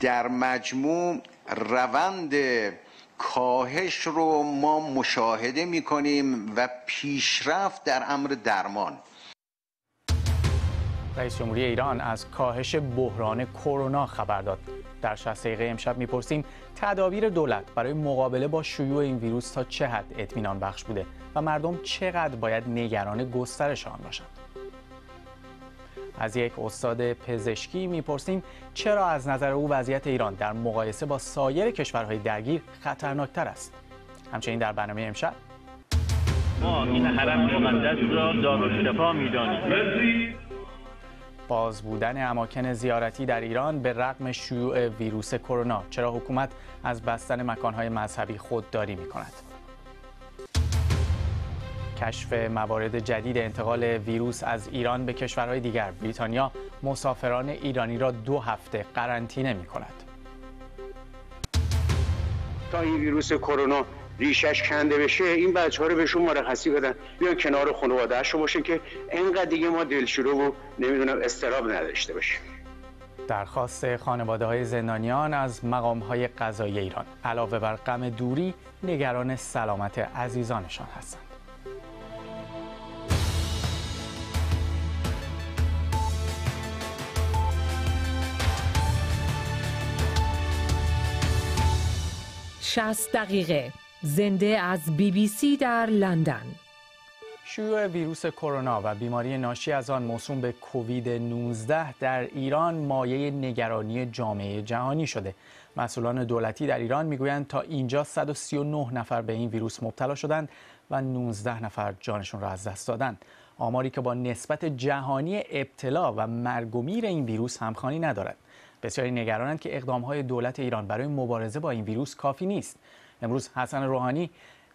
در مجموع روند کاهش رو ما مشاهده می کنیم و پیشرفت در امر درمان. رئیس جمهوری ایران از کاهش بحران کرونا خبر داد. در 60 دقیقه امشب می‌پرسیم تدابیر دولت برای مقابله با شیوع این ویروس تا چه حد اطمینان بخش بوده و مردم چقدر باید نگران گسترش آن باشند؟ از یک استاد پزشکی می‌پرسیم چرا از نظر او وضعیت ایران در مقایسه با سایر کشورهای درگیر خطرناکتر است؟ همچنین در برنامه امشب. ما این حرم مقدس را دارالشفا می‌دانیم باز بودن اماکن زیارتی در ایران به رغم شیوع ویروس کرونا چرا حکومت از بستن مکانهای مذهبی خودداری می کند کشف موارد جدید انتقال ویروس از ایران به کشورهای دیگر. بریتانیا مسافران ایرانی را دو هفته قرنطینه می کند. تا این ویروس کرونا ریشش کنده بشه این بچه ها رو بهشون مرخصی بدن. بیان کنار خانواده‌اش باشن که انقدر دیگه ما دلشورو و نمی‌دونم استراب نداشته باشیم. درخواست خانواده های زندانیان از مقام های قضایی ایران. علاوه بر غم دوری نگران سلامت عزیزانشان هستند. شست دقیقه زنده از بی بی سی در لندن شیوع ویروس کرونا و بیماری ناشی از آن موسوم به کووید 19 در ایران مایه نگرانی جامعه جهانی شده. مسئولان دولتی در ایران می‌گویند تا اینجا 139 نفر به این ویروس مبتلا شدند و 19 نفر جانشون را از دست دادند. آماری که با نسبت جهانی ابتلا و مرگ و میر این ویروس همخوانی ندارد. بسیاری نگرانند که اقدامهای دولت ایران برای مبارزه با این ویروس کافی نیست. امروز حسن روحانی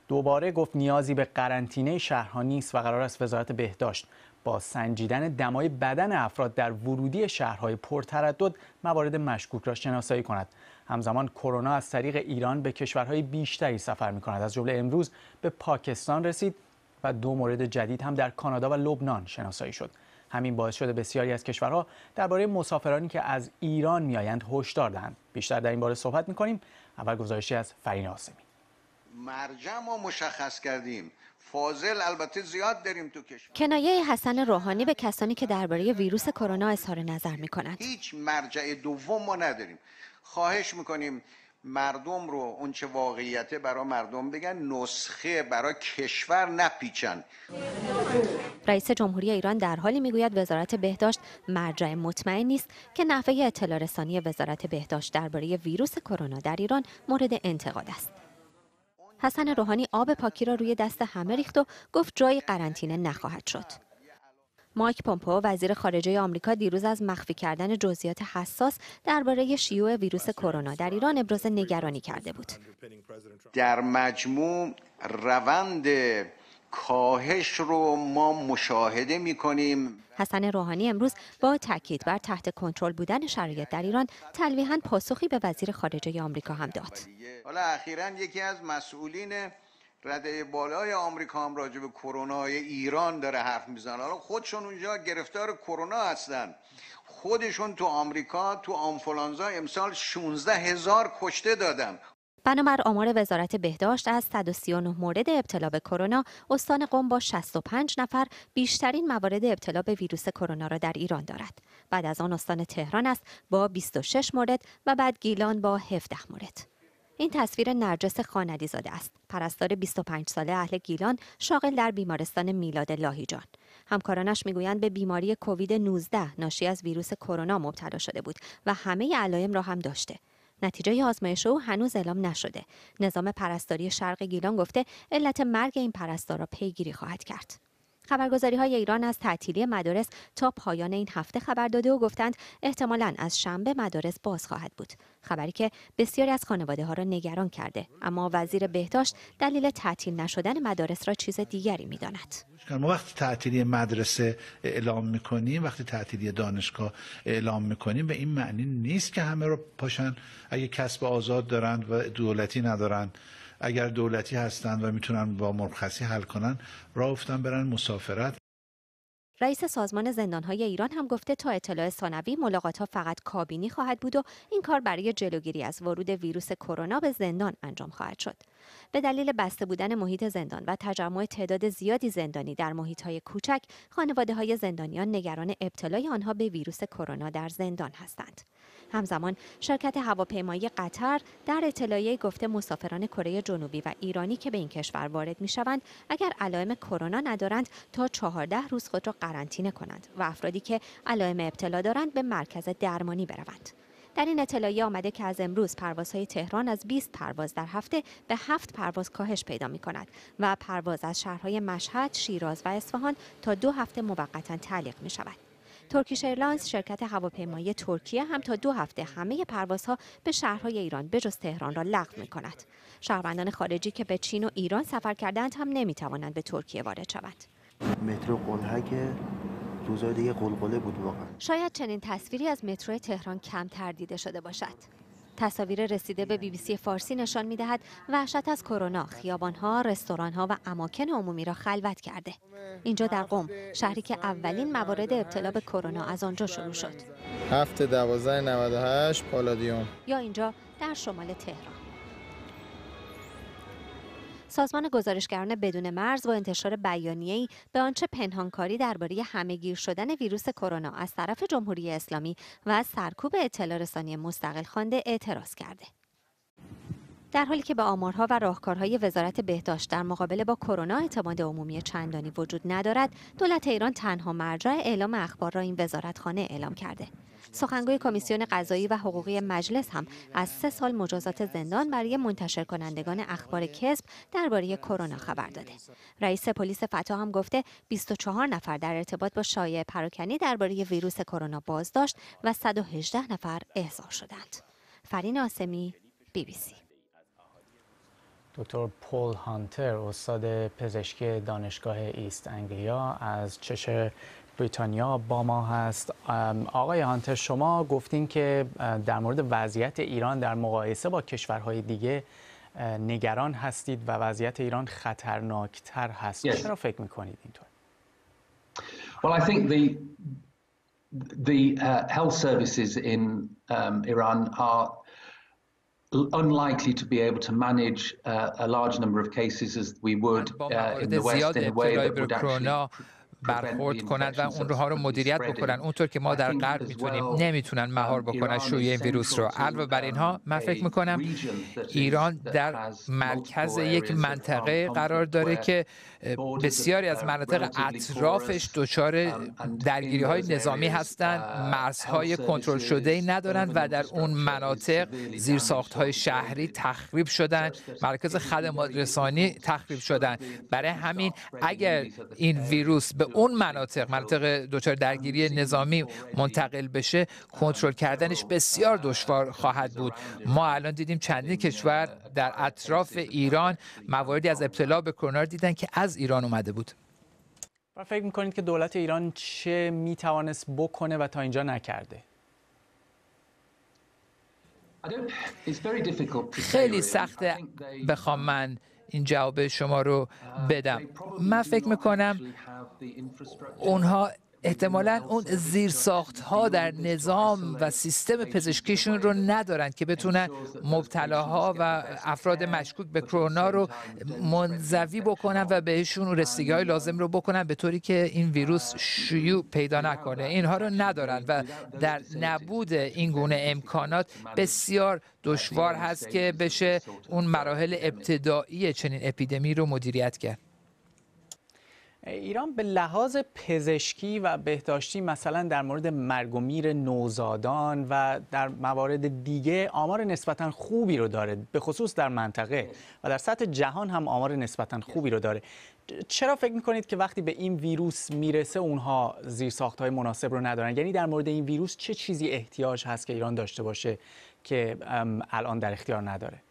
دوباره گفت نیازی به قرنطینه شهرها نیست و قرار است وزارت بهداشت با سنجیدن دمای بدن افراد در ورودی شهرهای پرتردد موارد مشکوک را شناسایی کند. همزمان کرونا از طریق ایران به کشورهای بیشتری سفر می کند از جمله امروز به پاکستان رسید و دو مورد جدید هم در کانادا و لبنان شناسایی شد. همین باعث شده بسیاری از کشورها درباره مسافرانی که از ایران میآیند هشدار دهند. بیشتر در این باره صحبت می‌کنیم. اول گزارشی از فرین آسمی مرجع ما مشخص کردیم. فاضل البته زیاد داریم تو کشور. کنایه حسن روحانی به کسانی که درباره ویروس کرونا اظهار نظر می کند هیچ مرجع دوم ما نداریم. خواهش می‌کنیم مردم رو اونچه واقعیته برای مردم بگن نسخه برای کشور نپیچن رئیس جمهوری ایران در حالی می‌گوید وزارت بهداشت مرجع مطمئن نیست که نحوه اطلاع رسانی وزارت بهداشت درباره ویروس کرونا در ایران مورد انتقاد است حسن روحانی آب پاکی را روی دست همه ریخت و گفت جایی قرنطینه نخواهد شد. مایک پومپو وزیر خارجه آمریکا دیروز از مخفی کردن جزئیات حساس درباره شیوع ویروس کرونا در ایران ابراز نگرانی کرده بود. در مجموع روند کاهش رو ما مشاهده می کنیم حسن روحانی امروز با تاکید بر تحت کنترل بودن شرایط در ایران تلویحا پاسخی به وزیر خارجه آمریکا هم داد. حالا اخیرا یکی از مسئولین رده بالای آمریکا هم راجع به کرونا ایران داره حرف می‌زنه. حالا خودشون اونجا گرفتار کرونا هستن. خودشون تو آمریکا تو آنفولانزا امسال 16 هزار کشته دادن. بنابر آمار وزارت بهداشت از 139 مورد ابتلا به کرونا استان قم با 65 نفر بیشترین موارد ابتلا به ویروس کرونا را در ایران دارد. بعد از آن استان تهران است با 26 مورد و بعد گیلان با 17 مورد. این تصویر نرجس خاندی زاده است پرستار 25 ساله اهل گیلان شاغل در بیمارستان میلاد لاهیجان همکارانش می‌گویند به بیماری کووید 19 ناشی از ویروس کرونا مبتلا شده بود و همه علائم را هم داشته نتیجه آزمایش او هنوز اعلام نشده. نظام پرستاری شرق گیلان گفته علت مرگ این پرستار را پیگیری خواهد کرد. خبرگزاری های ایران از تعطیلی مدارس تا پایان این هفته خبر داده و گفتند احتمالا از شنبه مدارس باز خواهد بود. خبری که بسیاری از خانواده ها را نگران کرده. اما وزیر بهداشت دلیل تعطیل نشدن مدارس را چیز دیگری می‌داند. ما وقتی تعطیلی مدرسه اعلام می‌کنیم وقتی تعطیلی دانشگاه اعلام می‌کنیم به این معنی نیست که همه رو پاشن. اگه کسب آزاد دارند و دولتی ندارند اگر دولتی هستند و می‌تونن با مرخصی حل کنن راه افتن برن مسافرت رئیس سازمان زندانهای ایران هم گفته تا اطلاع ثانوی ملاقات ها فقط کابینی خواهد بود و این کار برای جلوگیری از ورود ویروس کرونا به زندان انجام خواهد شد. به دلیل بسته بودن محیط زندان و تجمع تعداد زیادی زندانی در محیط های کوچک، خانواده های زندانیان نگران ابتلای آنها به ویروس کرونا در زندان هستند. همزمان شرکت هواپیمایی قطر در اطلاعیه گفته مسافران کره جنوبی و ایرانی که به این کشور وارد می شوند اگر علائم کرونا ندارند تا 14 روز خود را قرنطینه کنند و افرادی که علائم ابتلا دارند به مرکز درمانی بروند. در این اطلاعیه آمده که از امروز پروازهای تهران از 20 پرواز در هفته به 7 پرواز کاهش پیدا می کند و پرواز از شهرهای مشهد، شیراز و اصفهان تا دو هفته موقتا تعلیق می شود. ترکیش ایرلاینز شرکت هواپیمایی ترکیه هم تا دو هفته همه پروازها به شهرهای ایران بجز تهران را لغو می کند. شهروندان خارجی که به چین و ایران سفر کردند هم نمی توانند به ترکیه وارد شوند. مترو قلهک روزای دیگه قلقله بود واقعا شاید چنین تصویری از مترو تهران کمتر دیده شده باشد. تصاویر رسیده به بی بی سی فارسی نشان می دهد وحشت از کرونا خیابانها، رستورانها و اماکن عمومی را خلوت کرده. اینجا در قم شهری که اولین موارد ابتلا به کرونا از آنجا شروع شد. هفت دوازده 98 پالادیوم یا اینجا در شمال تهران. سازمان گزارشگران بدون مرز با انتشار بیانیه‌ای به آنچه پنهانکاری درباره همهگیر شدن ویروس کرونا از طرف جمهوری اسلامی و سرکوب اطلاع رسانی مستقل خوانده اعتراض کرده. در حالی که به آمارها و راهکارهای وزارت بهداشت در مقابله با کرونا اعتماد عمومی چندانی وجود ندارد، دولت ایران تنها مرجع اعلام اخبار را این وزارتخانه اعلام کرده. سخنگوی کمیسیون قضایی و حقوقی مجلس هم از سه سال مجازات زندان برای منتشر کنندگان اخبار کذب درباره کرونا خبر داده. رئیس پلیس فتا هم گفته 24 نفر در ارتباط با شایع پراکنی درباره ویروس کرونا بازداشت و 118 نفر احضار شدند. فرین آسمی بی بی سی دکتر پول هانتر استاد پزشکی دانشگاه ایست انگلیا از چشر بریتانیا با ما هست آقای هانتر شما گفتین که در مورد وضعیت ایران در مقایسه با کشورهای دیگه نگران هستید و وضعیت ایران خطرناکتر هست yes. چرا فکر می‌کنید اینطور Well, I think the the uh, health services in um, Iran are unlikely to be able to manage uh, a large number of cases as we would uh, in the West in a way that would actually برخورد کنند و اونها رو مدیریت بکنن اونطور که ما در غرب می‌تونیم نمی‌تونن مهار بکنن شوی این ویروس رو. علاوه بر اینها من فکر می‌کنم ایران در مرکز یک منطقه قرار داره که بسیاری از مناطق اطرافش دچار درگیری های نظامی هستند مرزهای کنترل شده ای ندارند و در اون مناطق زیرساخت های شهری تخریب شدن مرکز خدمات رسانی تخریب شدن. برای همین اگر این ویروس به اون مناطق مناطق دچار درگیری نظامی منتقل بشه کنترل کردنش بسیار دشوار خواهد بود. ما الان دیدیم چندین کشور در اطراف ایران مواردی از ابتلا به کرونا دیدن که از ایران اومده بود. و فکر می‌کنید که دولت ایران چه می‌توانست بکنه و تا اینجا نکرده؟ خیلی سخته بخوام من این جواب شما رو بدم. من فکر می‌کنم اونها احتمالا اون زیرساخت ها در نظام و سیستم پزشکیشون رو ندارند که بتونن مبتلاها و افراد مشکوک به کرونا رو منزوی بکنن و بهشون رسیدگی های لازم رو بکنن به طوری که این ویروس شیوع پیدا نکنه. اینها رو ندارن و در نبود این گونه امکانات بسیار دشوار هست که بشه اون مراحل ابتدایی چنین اپیدمی رو مدیریت کرد. ایران به لحاظ پزشکی و بهداشتی مثلا در مورد مرگ و میر نوزادان و در موارد دیگه آمار نسبتا خوبی رو داره به خصوص در منطقه و در سطح جهان هم آمار نسبتا خوبی رو داره. چرا فکر می‌کنید که وقتی به این ویروس می‌رسه اونها زیرساخت های مناسب رو ندارن؟ یعنی در مورد این ویروس چه چیزی احتیاج هست که ایران داشته باشه که الان در اختیار نداره؟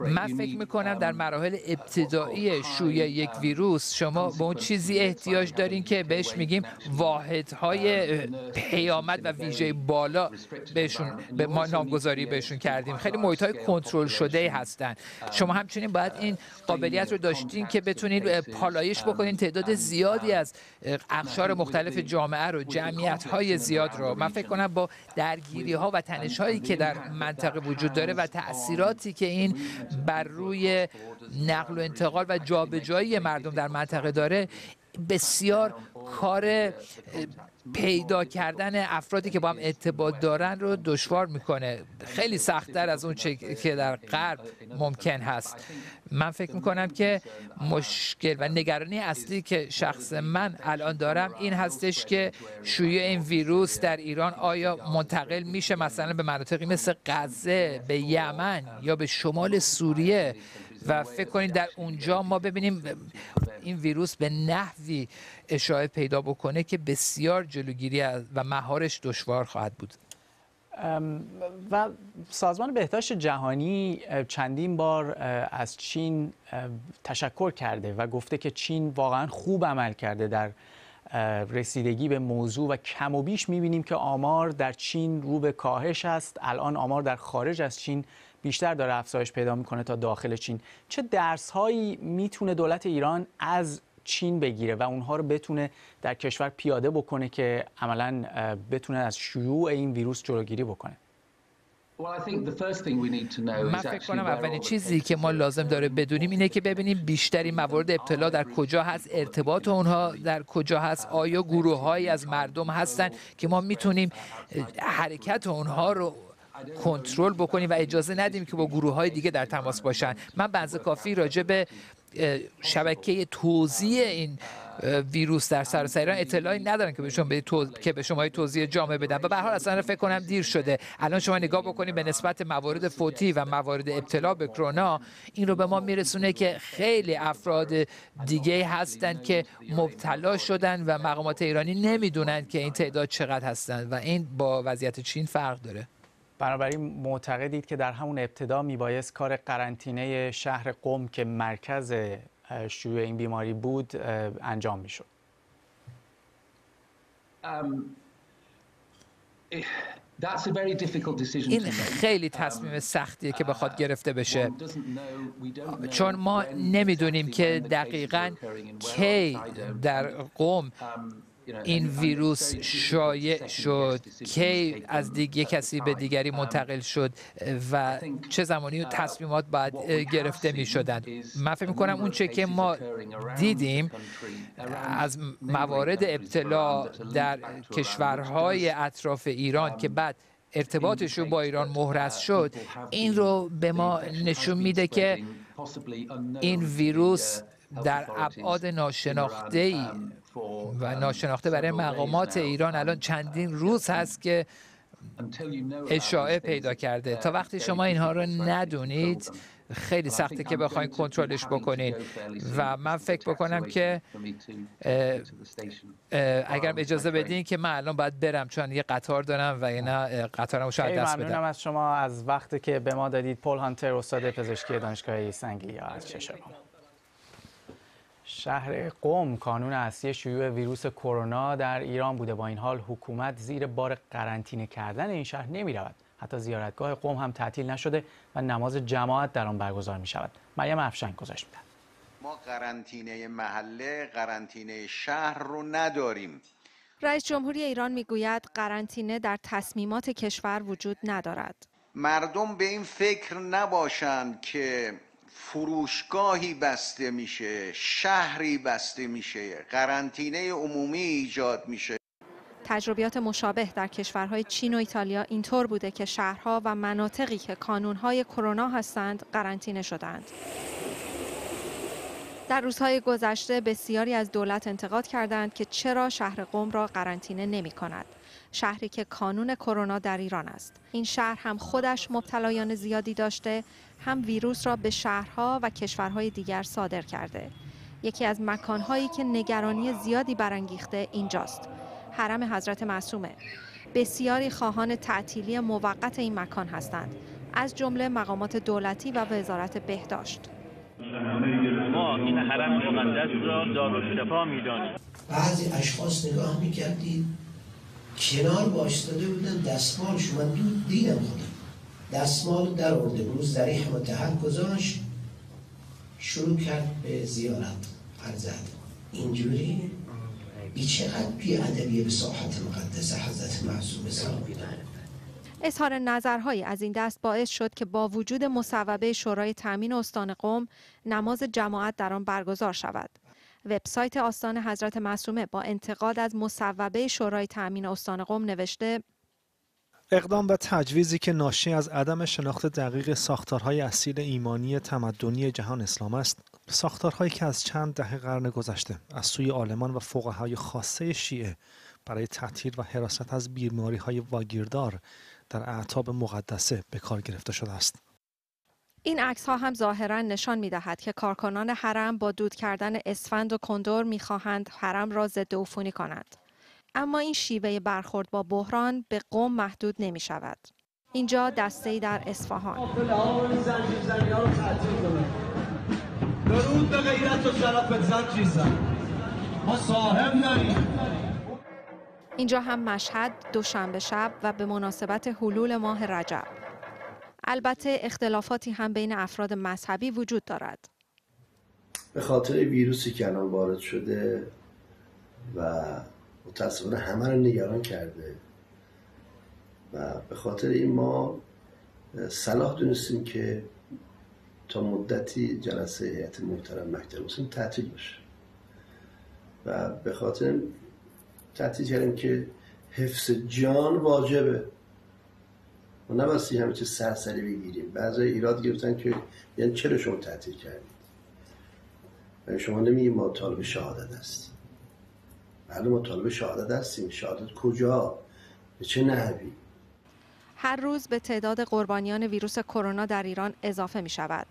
من فکر می‌کنم در مراحل ابتدایی شوی یک ویروس شما به اون چیزی احتیاج دارین که بهش میگیم واحدهای پیامد و ویژه بالا بهشون به ما نامگذاری بهشون کردیم. خیلی محیط های کنترل شده هستن. شما همچنین باید این قابلیت رو داشتین که بتونید پالایش بکنین. تعداد زیادی از اقشار مختلف جامعه رو جمعیت های زیاد رو. من فکر کنم با درگیری ها و تنش هایی که در منطقه وجود داره و تاثیراتی که این بر روی نقل و انتقال و جابجایی مردم در منطقه داره بسیار کار پیدا کردن افرادی که با هم ارتباط دارن رو دشوار می‌کنه. خیلی سختتر از اون چه که در غرب ممکن هست. من فکر می‌کنم که مشکل و نگرانی اصلی که شخص من الان دارم این هستش که شیوع این ویروس در ایران آیا منتقل میشه مثلا به مناطقی مثل غزه به یمن یا به شمال سوریه؟ و فکر کنید در اونجا ما ببینیم این ویروس به نحوی اشاعه پیدا بکنه که بسیار جلوگیری و مهارش دشوار خواهد بود. و سازمان بهداشت جهانی چندین بار از چین تشکر کرده و گفته که چین واقعا خوب عمل کرده در رسیدگی به موضوع و کم و بیش می‌بینیم که آمار در چین رو به کاهش است. الان آمار در خارج از چین بیشتر داره افزایش پیدا می‌کنه تا داخل چین. چه درس هایی می‌تونه دولت ایران از چین بگیره و اونها رو بتونه در کشور پیاده بکنه که عملا بتونه از شیوع این ویروس جلوگیری بکنه. من فکر کنم اولین چیزی که ما لازم داره بدونیم اینه که ببینیم بیشتری موارد ابتلا در کجا هست ارتباط اونها در کجا هست آیا گروه از مردم هستن که ما می‌تونیم حرکت اونها رو کنترل بکنیم و اجازه ندیم که با گروه های دیگه در تماس باشن. من بنز کافی راجع به شبکه توزیع این ویروس در سراسر ایران اطلاعی ندارن که به شما به که به شما توضیح جامعه بدن. و به حال اصلا فکر کنم دیر شده. الان شما نگاه بکنید به نسبت موارد فوتی و موارد ابتلا به کرونا این رو به ما میرسونه که خیلی افراد دیگه هستند که مبتلا شدن و مقامات ایرانی نمی‌دونن که این تعداد چقدر هستند و این با وضعیت چین فرق داره. بنابراین معتقدید که در همون ابتدا میبایست کار قرنطینه شهر قم که مرکز شیوع این بیماری بود انجام می‌شد. این خیلی تصمیم سختیه که بخواد گرفته بشه. چون ما نمی‌دونیم که دقیقا کی در قوم این ویروس شایع شد کی از دیگه کسی به دیگری منتقل شد و چه زمانی تصمیمات باید گرفته می شدند. من فکر می کنم اون چه که ما دیدیم از موارد ابتلا در کشورهای اطراف ایران که بعد ارتباطش رو با ایران مهرس شد این رو به ما نشون میده که این ویروس در ابعاد ناشناخته ای و ناشناخته برای مقامات ایران الان چندین روز هست که اشاعه پیدا کرده. تا وقتی شما اینها رو ندونید خیلی سخته که بخواین کنترلش بکنید. و من فکر بکنم که اگر اجازه بدین که من الان باید برم چون یه قطار دارم و اینا قطارم شاید دست بدم. ممنونم از شما از وقتی که به ما دادید. پول هانتر استاد پزشکی دانشگاه سنگی یا از چشم. شهر قم کانون اصلی شیوع ویروس کرونا در ایران بوده. با این حال حکومت زیر بار قرنطینه کردن این شهر نمی رود حتی زیارتگاه قم هم تعطیل نشده و نماز جماعت در آن برگزار می شود مریم افشنگ گذاشت میدن ما قرنطینه محله قرنطینه شهر رو نداریم. رئیس جمهوری ایران می‌گوید قرنطینه در تصمیمات کشور وجود ندارد. مردم به این فکر نباشند که فروشگاهی بسته میشه شهری بسته میشه قرنطینه عمومی ایجاد میشه. تجربیات مشابه در کشورهای چین و ایتالیا اینطور بوده که شهرها و مناطقی که کانونهای کرونا هستند قرنطینه شدند. در روزهای گذشته بسیاری از دولت انتقاد کردند که چرا شهر قم را قرنطینه نمی کند. شهری که کانون کرونا در ایران است. این شهر هم خودش مبتلایان زیادی داشته هم ویروس را به شهرها و کشورهای دیگر صادر کرده. یکی از مکانهایی که نگرانی زیادی برانگیخته اینجاست. حرم حضرت معصومه. بسیاری خواهان تعطیلی موقت این مکان هستند از جمله مقامات دولتی و وزارت بهداشت ما این حرم مقدس را دارالشفا می‌دانیم. بعضی اشخاص نگاه می‌کردید کنار باشداده بودن دستمالش من دود دیدم خودم. دستمال در ارده بود زریح متحد گذاشت شروع کرد به زیارت فرزد اینجوری؟ بی چقدر بی ادبیه به ساحت مقدس حضرت معصوم اسلام اظهار نظرهایی از این دست باعث شد که با وجود مصوبه شورای تامین استان قم نماز جماعت در آن برگزار شود. وبسایت آستان حضرت معصومه با انتقاد از مصوبه شورای تامین استان قم نوشته اقدام و تجویزی که ناشی از عدم شناخت دقیق ساختارهای اصیل ایمانی تمدنی جهان اسلام است ساختارهایی که از چند دهه قرن گذشته از سوی عالمان و فقهای خاصه شیعه برای تطهیر و حراست از بیماری های واگیردار در اعتاب مقدسه به کار گرفته شده است. این عکس ها هم ظاهرا نشان می دهد که کارکنان حرم با دود کردن اسفند و کندور می خواهند حرم را ضد عفونی کنند. اما این شیوه برخورد با بحران به قوم محدود نمی شود. اینجا دسته ای در اصفهان. درود به غیرت و شرف زن ما صاحب اینجا هم مشهد دوشنبه شب و به مناسبت حلول ماه رجب. البته اختلافاتی هم بین افراد مذهبی وجود دارد. به خاطر ویروسی که الان وارد شده و متاسفانه همه رو نگران کرده و به خاطر این ما صلاح دونستیم که تا مدتی جلسه هیئت محترم مکتب مسلم تعطیل باشه و به خاطر تعطیل کردیم که حفظ جان واجبه. و نبستی همه چه سرسری بگیریم. بعضی ایراد گرفتن که یعنی چرا شما تعطیل کردید؟ و شما نمیگیم ما طالب شهادت هستیم. بله ما طالب شهادت هستیم. شهادت کجا؟ به چه نحوی؟ هر روز به تعداد قربانیان ویروس کرونا در ایران اضافه می شود.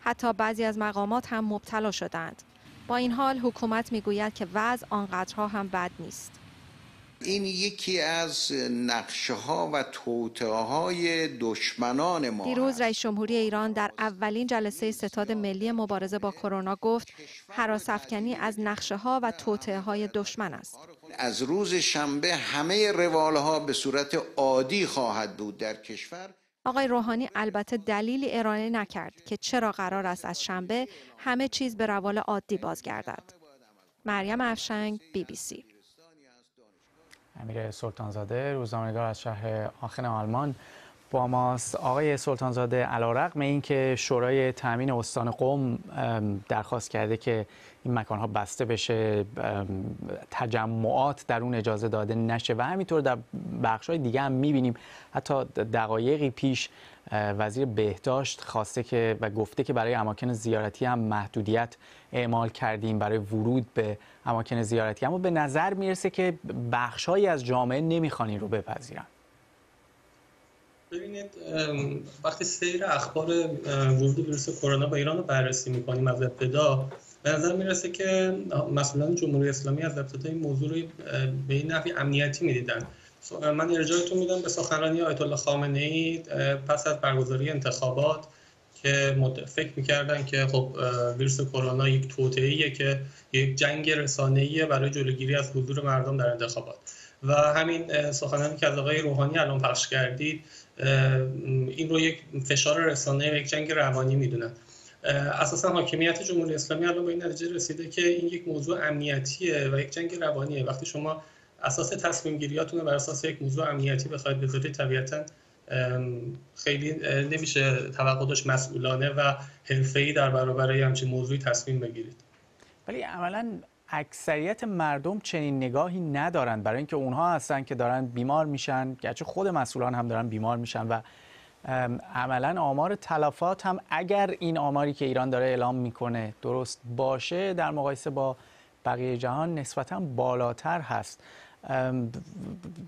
حتی بعضی از مقامات هم مبتلا شدند. با این حال حکومت می‌گوید که وضع آنقدرها هم بد نیست. این یکی از نقشه ها و توطعه های دشمنان ما دیروز رئیس جمهوری ایران در اولین جلسه ستاد ملی مبارزه با کرونا گفت حراس افکنی از نقشه ها و توطعه های دشمن است. از روز شنبه همه روال ها به صورت عادی خواهد بود در کشور. آقای روحانی البته دلیلی ارائه نکرد که چرا قرار است از شنبه همه چیز به روال عادی بازگردد. مریم افشنگ بی بی سی. امیر سلطانزاده روزنامه‌نگار از شهر آخن آلمان. با ماست آقای سلطانزاده علیرغم اینکه شورای تامین استان قم درخواست کرده که این مکانها بسته بشه تجمعات در اون اجازه داده نشه و همینطور در بخش‌های دیگه هم می‌بینیم. حتی دقایقی پیش وزیر بهداشت خواسته که و گفته که برای اماکن زیارتی هم محدودیت اعمال کردیم برای ورود به اماکن زیارتی. اما به نظر می‌رسه که بخشهایی از جامعه نمی‌خوان این رو بپذیرن. ببینید وقتی سیر اخبار ورود ویروس کرونا به ایران رو بررسی می‌کنیم از ابتدا به نظر می‌رسه که مسئولان جمهوری اسلامی از ابتدا این موضوع رو به این نحوی امنیتی می‌دیدن. من ارجاعتون میدم به سخنرانی آیت الله خامنه ای پس از برگزاری انتخابات که فکر می‌کردن که خب ویروس کرونا یک توطئه‌ایه که یک جنگ رسانه‌ایه برای جلوگیری از حضور مردم در انتخابات. و همین سخنرانی که از آقای روحانی الان پخش کردید این رو یک فشار رسانه و یک جنگ روانی می‌دونن. اساسا حاکمیت جمهوری اسلامی الان به این نتیجه رسیده که این یک موضوع امنیتیه و یک جنگ روانیه. وقتی شما اساس تصمیم گیریاتون بر اساس یک موضوع امنیتی بخواید بذارید طبیعتا خیلی نمیشه توقع داشت مسئولانه و حرفه‌ای در برابر همچین موضوعی تصمیم بگیرید. ولی عملا اکثریت مردم چنین نگاهی ندارند برای اینکه اونها هستن که دارن بیمار میشن گرچه خود مسئولان هم دارن بیمار میشن و عملا آمار تلفات هم اگر این آماری که ایران داره اعلام می‌کنه درست باشه در مقایسه با بقیه جهان نسبتا بالاتر هست.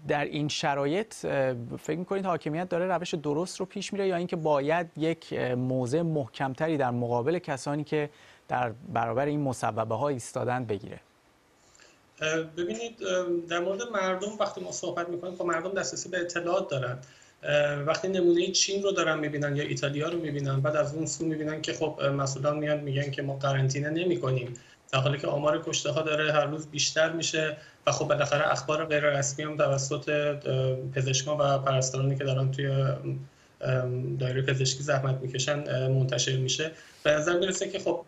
در این شرایط فکر می‌کنید حاکمیت داره روش درست رو پیش میره یا اینکه باید یک موضع محکمتری در مقابل کسانی که در برابر این مصوبه ها ایستادن بگیره؟ ببینید در مورد مردم وقتی ما صحبت می‌کنیم خب مردم دسترسی به اطلاعات دارن. وقتی نمونه چین رو دارن می‌بینن یا ایتالیا رو می‌بینن بعد از اون سو می‌بینن که خب مسئولان میان میگن که ما قرنطینه نمی‌کنیم. در حالی که آمار کشته ها داره هر روز بیشتر میشه و خب بالاخره اخبار غیر رسمی هم توسط پزشکان و پرستارانی که دارن توی دایره پزشکی زحمت می‌کشن منتشر میشه. به نظر می‌رسه که خب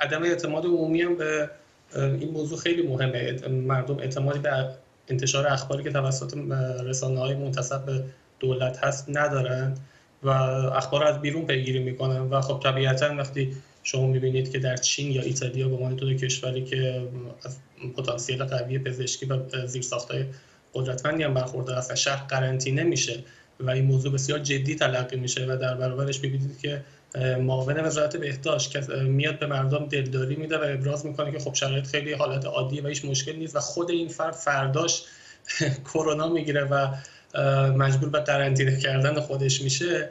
عدم اعتماد عمومی هم به این موضوع خیلی مهمه. مردم اعتمادی به انتشار اخباری که توسط رسانه های منتصب به دولت هست ندارن و اخبار از بیرون پیگیری می‌کنن. و خب طبیعتا وقتی شما می‌بینید که در چین یا ایتالیا به عنوان دو کشوری که از پتانسیل قوی پزشکی و زیرساختهای قدرتمندی هم برخورده هست شهر قرنطینه میشه و این موضوع بسیار جدی تلقی میشه و در برابرش می‌بینید که معاون وزارت بهداشت که میاد به مردم دلداری میده و ابراز می‌کنه که خب شرایط خیلی حالت عادیه و هیچ مشکل نیست و خود این فرد فرداش کرونا می‌گیره و مجبور به قرنطینه کردن خودش میشه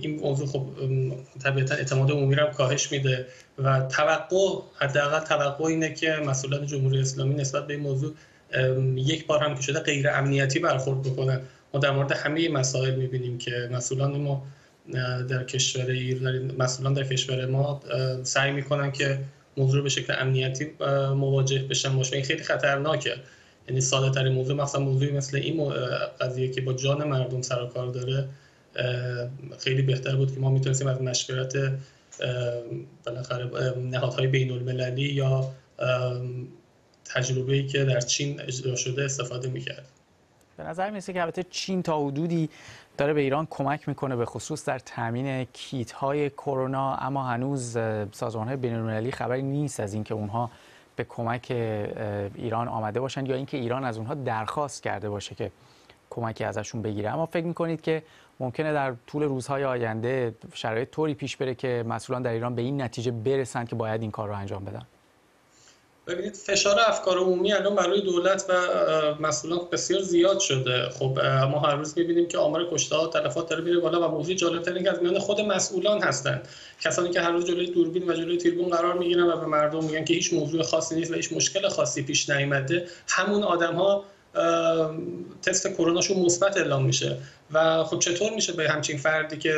این موضوع خب طبیعتا اعتماد عمومی رو کاهش میده و توقع حداقل توقع اینه که مسئولان جمهوری اسلامی نسبت به این موضوع یک بار هم که شده غیر امنیتی برخورد بکنن. ما در مورد همه مسائل می‌بینیم که مسئولان ما در کشور ایران مسئولان در کشور ما سعی می‌کنن که موضوع به شکل امنیتی مواجه بشن. باشه خیلی خطرناکه. یعنی ساده ترین موضوع مثلا موضوعی مثل این قضیه که با جان مردم سر و کار داره خیلی بهتر بود که ما می‌تونستیم از مشورت بالاخره نهادهای بین المللی یا تجربه‌ای که در چین اجرا شده استفاده می‌کرد به نظر می‌رسه که البته چین تا حدودی داره به ایران کمک می‌کنه به خصوص در تامین کیت های کرونا اما هنوز سازمان های بین خبری نیست از اینکه اونها به کمک ایران آمده باشند یا اینکه ایران از اونها درخواست کرده باشه که کمکی ازشون بگیره. اما فکر می‌کنید که ممکنه در طول روزهای آینده شرایط طوری پیش بره که مسئولان در ایران به این نتیجه برسند که باید این کار رو انجام بدن؟ ببینید فشار افکار عمومی الان برای دولت و مسئولان بسیار زیاد شده. خب ما هر روز می‌بینیم که آمار کشته ها تلفات داره میره بالا و موضوع جالب که از میان خود مسئولان هستند. کسانی که هر روز جلوی دوربین و جلوی تریبون قرار می‌گیرن و به مردم میگن که هیچ موضوع خاصی نیست و هیچ مشکل خاصی پیش نیامده همون آدم ها تست کروناشون مثبت اعلام میشه. و خب چطور میشه به همچین فردی که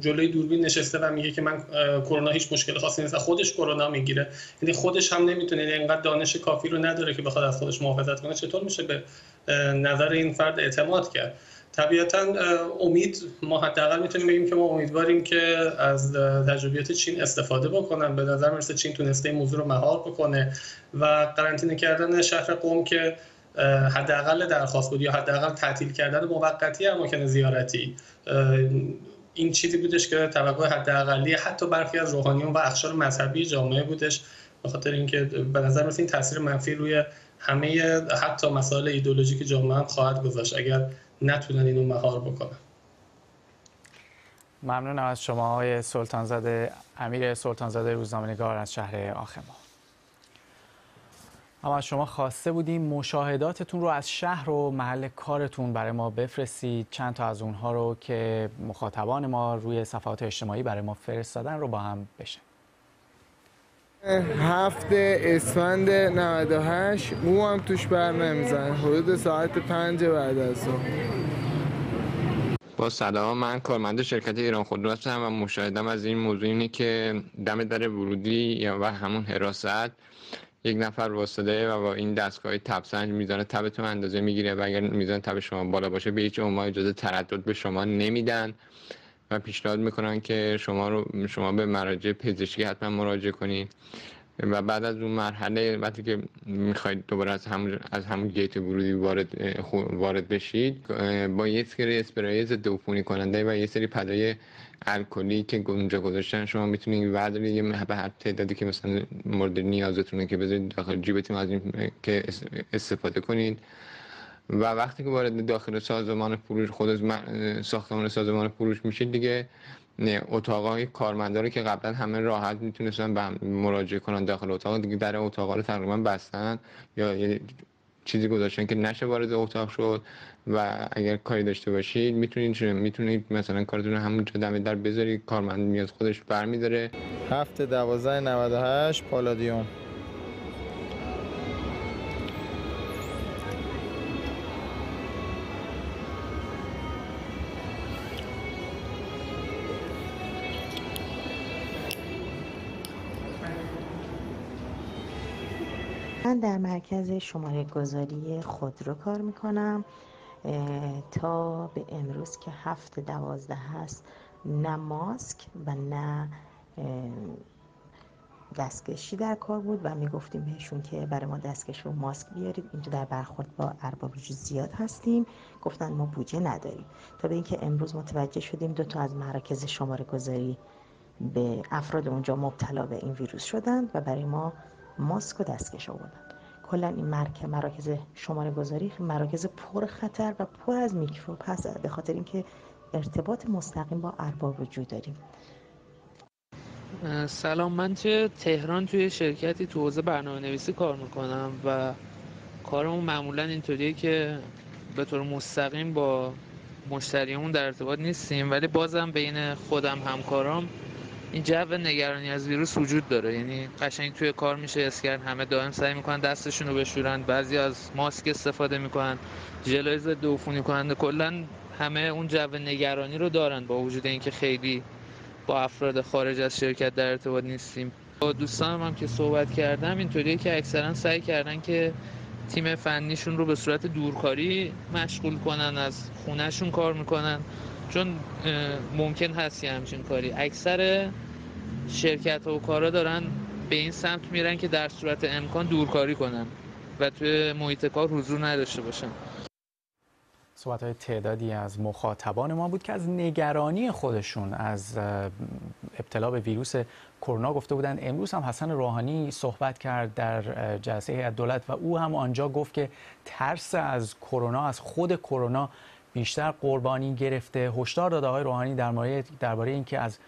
جلوی دوربین نشسته و میگه که من کرونا هیچ مشکل خاصی نیست خودش کرونا می‌گیره؟ یعنی خودش هم نمی‌تونه یعنی اینقدر دانش کافی رو نداره که بخواد از خودش محافظت کنه. چطور میشه به نظر این فرد اعتماد کرد؟ طبیعتا امید ما حداقل می‌تونیم بگیم که ما امیدواریم که از تجربیات چین استفاده بکنن. به نظر می‌رسه چین تونسته این موضوع رو مهار بکنه و قرنطینه کردن شهر قم که حداقل درخواست بود یا حداقل تعطیل کردن موقتی اماکن زیارتی. این چیزی بودش که توقع حداقلی حتی برخی از روحانیون و اخشار مذهبی جامعه بودش. به خاطر اینکه به نظر این تاثیر منفی روی همه حتی مسائل ایدولوژیک جامعه هم خواهد گذاشت اگر نتونن اینو مهار بکنن. ممنونم از شما های سلطانزاده امیر سلطانزاده روزنامه‌نگار از شهر آخما اما از شما خواسته بودیم مشاهداتتون رو از شهر و محل کارتون برای ما بفرستید. چند تا از اونها رو که مخاطبان ما روی صفحات اجتماعی برای ما فرستادن رو با هم بشه هفت اسفند 98 مو هم توش بر نمیزن حدود ساعت پنج بعد از با سلام. من کارمند شرکت ایران خودرو هستم و مشاهدم از این موضوع اینه که دم در ورودی یا و همون حراست. یک نفر واسطه و با این دستگاه تبسنج میزان تبتون اندازه می‌گیره و اگر میزان تب شما بالا باشه به هیچ عنوان اجازه تردد به شما نمیدن و پیشنهاد می‌کنن که شما رو شما به مراجع پزشکی حتما مراجعه کنید و بعد از اون مرحله وقتی که می‌خواید دوباره از همون از همون گیت ورودی وارد وارد بشید با یه سری اسپری ضد کننده و یه سری پدای الکلی که اونجا گذاشتن شما می‌تونید بردارید یه به هر تعدادی که مثلا مورد نیازتونه که بذارید داخل جیبتون از این که استفاده کنید. و وقتی که وارد داخل سازمان فروش خود ساختمان سازمان فروش میشید دیگه اتاقای کارمندا که قبلا همه راحت می‌تونستن به مراجعه کنن داخل اتاق دیگه در اتاق رو تقریبا بستن یا چیزی گذاشتن که نشه وارد اتاق شد. و اگر کاری داشته باشید می‌تونید می‌تونید مثلا کارتون رو همونجا دم در بذاری کارمند میاد خودش برمیداره. هفت دوازده 98 پالادیوم. من در مرکز شماره گذاری خودرو کار می‌کنم. تا به امروز که هفت دوازده هست نه ماسک و نه دستکشی در کار بود و می‌گفتیم بهشون که برای ما دستکش و ماسک بیارید. اینجا در برخورد با ارباب زیاد هستیم. گفتن ما بودجه نداریم. تا به اینکه امروز متوجه شدیم دو تا از مراکز شماره گذاری به افراد اونجا مبتلا به این ویروس شدند و برای ما ماسک و دستکش آوردن. کلا این مرکز مراکز شماره گذاری مراکز پر خطر و پر از میکروب هست به خاطر اینکه ارتباط مستقیم با ارباب وجود داریم. سلام من چه تهران توی شرکتی تو حوزه برنامه نویسی کار می‌کنم و کارمون معمولا اینطوریه که به طور مستقیم با مشتریمون در ارتباط نیستیم ولی بازم بین خودم همکارام این جو نگرانی از ویروس وجود داره. یعنی قشنگ توی کار میشه کرد همه دائم سعی می‌کنن دستشون رو بشورن. بعضی از ماسک استفاده می‌کنن ژلای ضد عفونی کننده کلا همه اون جو نگرانی رو دارن با وجود اینکه خیلی با افراد خارج از شرکت در ارتباط نیستیم. با دوستانم هم که صحبت کردم اینطوریه که اکثرا سعی کردن که تیم فنیشون رو به صورت دورکاری مشغول کنن از خونهشون کار می‌کنن. چون ممکن هست یه همچین کاری. اکثر شرکت و کارا دارن به این سمت میرن که در صورت امکان دورکاری کنن و توی محیط کار حضور نداشته باشن. صحبت های تعدادی از مخاطبان ما بود که از نگرانی خودشون از ابتلا به ویروس کرونا گفته بودن. امروز هم حسن روحانی صحبت کرد در جلسه هیئت دولت و او هم آنجا گفت که ترس از کرونا از خود کرونا بیشتر قربانی گرفته. هشدار داده آقای روحانی در درباره اینکه از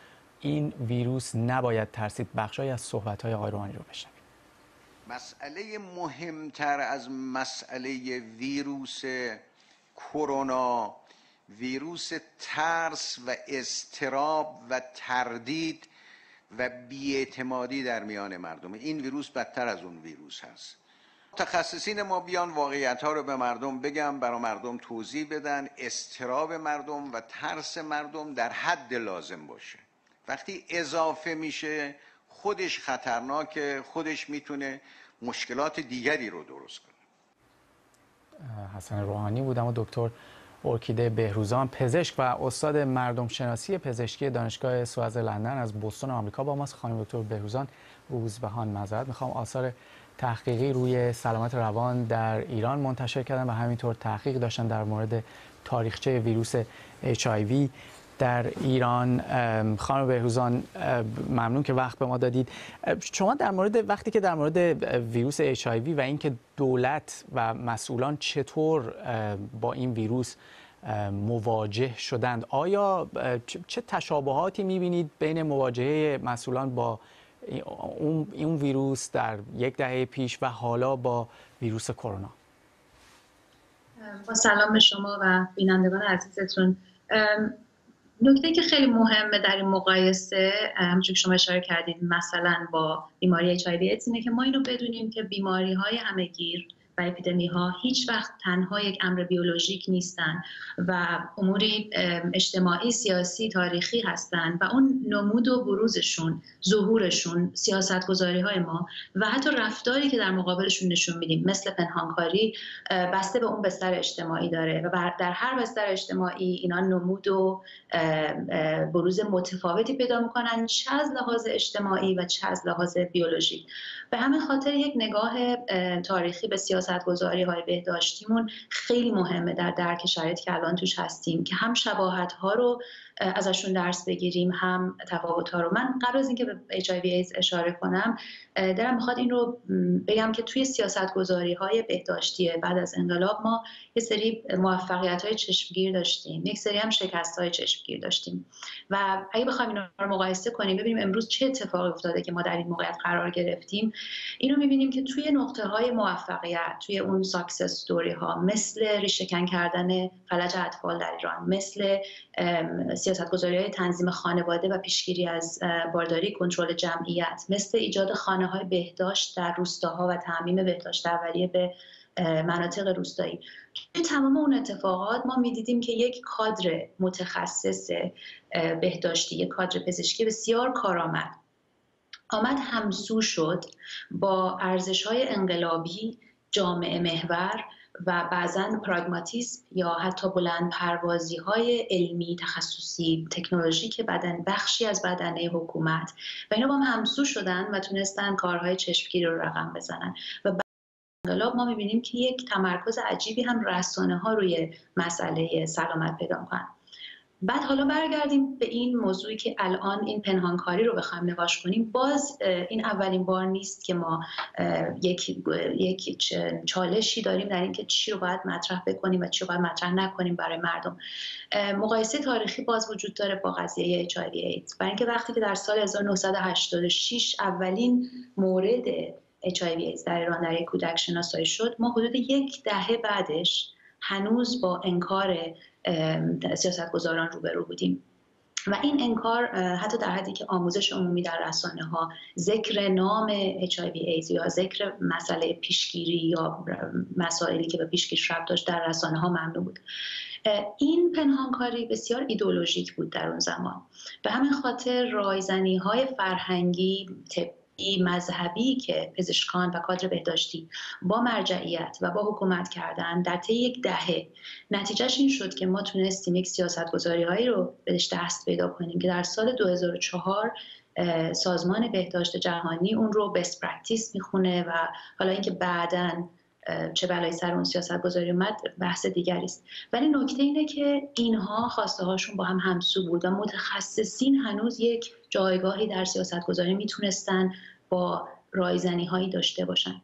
این ویروس نباید ترسید. بخشای از صحبت های آقای روحانی رو بشنوید مسئله مهمتر از مسئله ویروس کرونا ویروس ترس و استراب و تردید و بیاعتمادی در میان مردم. این ویروس بدتر از اون ویروس هست. متخصصین ما بیان واقعیت ها رو به مردم بگم برای مردم توضیح بدن استراب مردم و ترس مردم در حد لازم باشه. وقتی اضافه میشه خودش خطرناکه خودش می‌تونه مشکلات دیگری رو درست کنه. حسن روحانی بود اما دکتر ارکیده بهروزان پزشک و استاد مردم شناسی پزشکی دانشگاه سواز لندن از بوستون آمریکا با ماست. خانم دکتر بهروزان روزبهان معذرت می‌خوام. آثار تحقیقی روی سلامت روان در ایران منتشر کردن و همینطور تحقیق داشتن در مورد تاریخچه ویروس HIV در ایران. خانم بهروزان ممنون که وقت به ما دادید. شما در مورد وقتی که در مورد ویروس اچ و اینکه دولت و مسئولان چطور با این ویروس مواجه شدند آیا چه تشابهاتی می‌بینید بین مواجهه مسئولان با اون این ویروس در یک دهه پیش و حالا با ویروس کرونا. با سلام به شما و بینندگان عزیزتون. نکته که خیلی مهمه در این مقایسه همچون که شما اشاره کردید مثلا با بیماری اچ اینه که ما اینو بدونیم که بیماری های همهگیر و اپیدمی ها هیچ وقت تنها یک امر بیولوژیک نیستن و اموری اجتماعی سیاسی تاریخی هستند و اون نمود و بروزشون ظهورشون سیاست گذاری های ما و حتی رفتاری که در مقابلشون نشون میدیم مثل پنهانکاری بسته به اون بستر اجتماعی داره و در هر بستر اجتماعی اینا نمود و بروز متفاوتی پیدا می‌کنن چه از لحاظ اجتماعی و چه از لحاظ بیولوژیک. به همین خاطر یک نگاه تاریخی به گذاری های بهداشتیمون خیلی مهمه در درک شرایطی که الان توش هستیم که هم شباهت ها رو ازشون درس بگیریم هم تفاوت ها رو. من قبل از اینکه به HIV اشاره کنم دارم می‌خواد این رو بگم که توی سیاست گذاری های بهداشتی بعد از انقلاب ما یه سری موفقیت های چشمگیر داشتیم. یک سری هم شکست های چشمگیر داشتیم. و اگه بخوایم این رو مقایسه کنیم ببینیم امروز چه اتفاقی افتاده که ما در این موقعیت قرار گرفتیم. اینو می‌بینیم که توی نقطه های موفقیت توی اون success ها مثل ریشهکن کردن فلج اطفال در ایران مثل سیاست گذاری های تنظیم خانواده و پیشگیری از بارداری کنترل جمعیت مثل ایجاد خانه های بهداشت در روستاها و تعمیم بهداشت اولیه به مناطق روستایی. توی تمام اون اتفاقات ما می‌دیدیم که یک کادر متخصص بهداشتی یک کادر پزشکی بسیار کارآمد. آمد همسو شد با ارزش های انقلابی جامعه محور و بعضا پراگماتیسم یا حتی بلند پروازی های علمی تخصصی تکنولوژی که بدن بخشی از بدنه حکومت. و اینا با هم همسو شدن و تونستن کارهای چشمگیری رو رقم بزنن. و انقلاب ما می‌بینیم که یک تمرکز عجیبی هم رسانه ها روی مسئله سلامت پیدا می‌کنن. بعد حالا برگردیم به این موضوعی که الان این پنهانکاری رو بخوایم نگاش کنیم. باز این اولین بار نیست که ما یک, یک چالشی داریم در اینکه چی رو باید مطرح بکنیم و چی رو باید مطرح نکنیم برای مردم. مقایسه تاریخی باز وجود داره با قضیه HIV ایدز برای اینکه وقتی که در سال 1986 اولین مورد HIV ایدز در ایران در یک کودک شناسایی شد ما حدود یک دهه بعدش هنوز با انکار سیاستگزاران روبرو بودیم. و این انکار حتی در حدی که آموزش عمومی در رسانه ها ذکر نام HIV ایز یا ذکر مسئله پیشگیری یا مسائلی که به پیشگیری ربط داشت در رسانه ها ممنوع بود این پنهانکاری بسیار ایدولوژیک بود در اون زمان. به همین خاطر رایزنی های فرهنگی مذهبی که پزشکان و کادر بهداشتی با مرجعیت و با حکومت کردن در طی یک دهه نتیجهش این شد که ما تونستیم یک سیاست گذاری هایی رو بهش دست پیدا کنیم که در سال 2004 سازمان بهداشت جهانی اون رو best practice می‌خونه و حالا اینکه بعدا چه بلایی سر اون سیاست گذاری اومد بحث دیگری است. ولی نکته اینه که اینها خواسته هاشون با هم همسو بود و متخصصین هنوز یک جایگاهی در سیاست گذاری می‌تونستن با رایزنی هایی داشته باشن.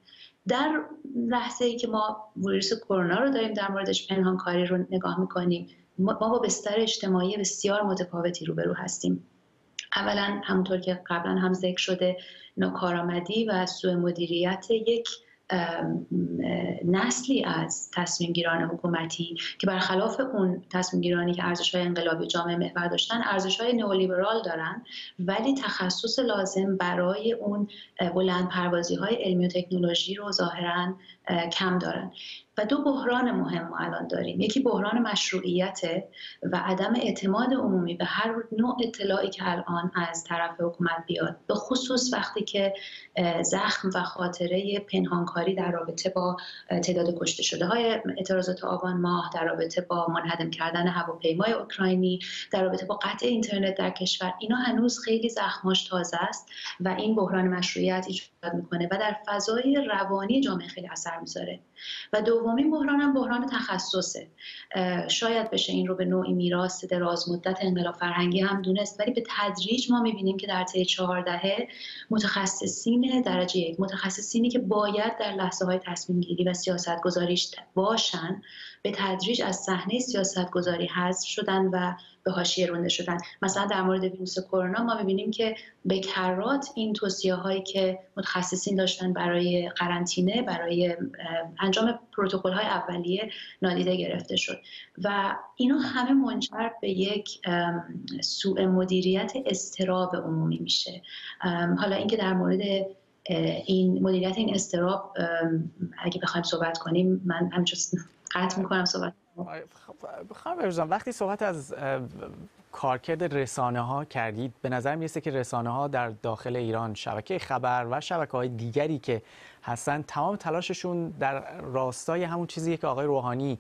در لحظه ای که ما ویروس کرونا رو داریم در موردش پنهان کاری رو نگاه می‌کنیم ما با بستر اجتماعی بسیار متفاوتی روبرو هستیم. اولا همونطور که قبلا هم ذکر شده ناکارآمدی و سوء مدیریت یک نسلی از تصمیم گیران حکومتی که برخلاف اون تصمیم گیرانی که ارزش های انقلابی جامعه محور داشتن ارزش های نئولیبرال دارن ولی تخصص لازم برای اون بلند پروازی های علمی و تکنولوژی رو ظاهرا کم دارن. و دو بحران مهم ما الان داریم. یکی بحران مشروعیت و عدم اعتماد عمومی. به هر نوع اطلاعی که الان از طرف حکومت بیاد. به خصوص وقتی که زخم و خاطره پنهانکاری در رابطه با تعداد کشته شده های اعتراضات آبان ماه در رابطه با منهدم کردن هواپیمای اوکراینی در رابطه با قطع اینترنت در کشور اینا هنوز خیلی زخماش تازه است و این بحران مشروعیت ایجاد می‌کنه. و در فضای روانی جامعه خیلی اثر می‌ذاره و دومین بحران هم بحران تخصصه. شاید بشه این رو به نوعی میراث دراز مدت انقلاب فرهنگی هم دونست ولی به تدریج ما می‌بینیم که در طی چهار دهه متخصصین درجه یک متخصصینی که باید در لحظه های تصمیم گیری و سیاست گذاریش باشن به تدریج از صحنه سیاست گذاری حذف شدن و به حاشیه رونده شدن. مثلا در مورد ویروس کرونا ما می‌بینیم که به کرات این توصیه هایی که متخصصین داشتن برای قرنطینه برای انجام پروتکل های اولیه نادیده گرفته شد. و اینا همه منجر به یک سوء مدیریت استراب عمومی میشه. حالا اینکه در مورد این مدیریت این استراب اگه بخوایم صحبت کنیم من همچنین قطع می‌کنم صحبت. خب وقتی صحبت از کارکرد رسانه ها کردید به نظر می‌رسه که رسانه ها در داخل ایران شبکه خبر و شبکه های دیگری که هستن تمام تلاششون در راستای همون چیزی که آقای روحانی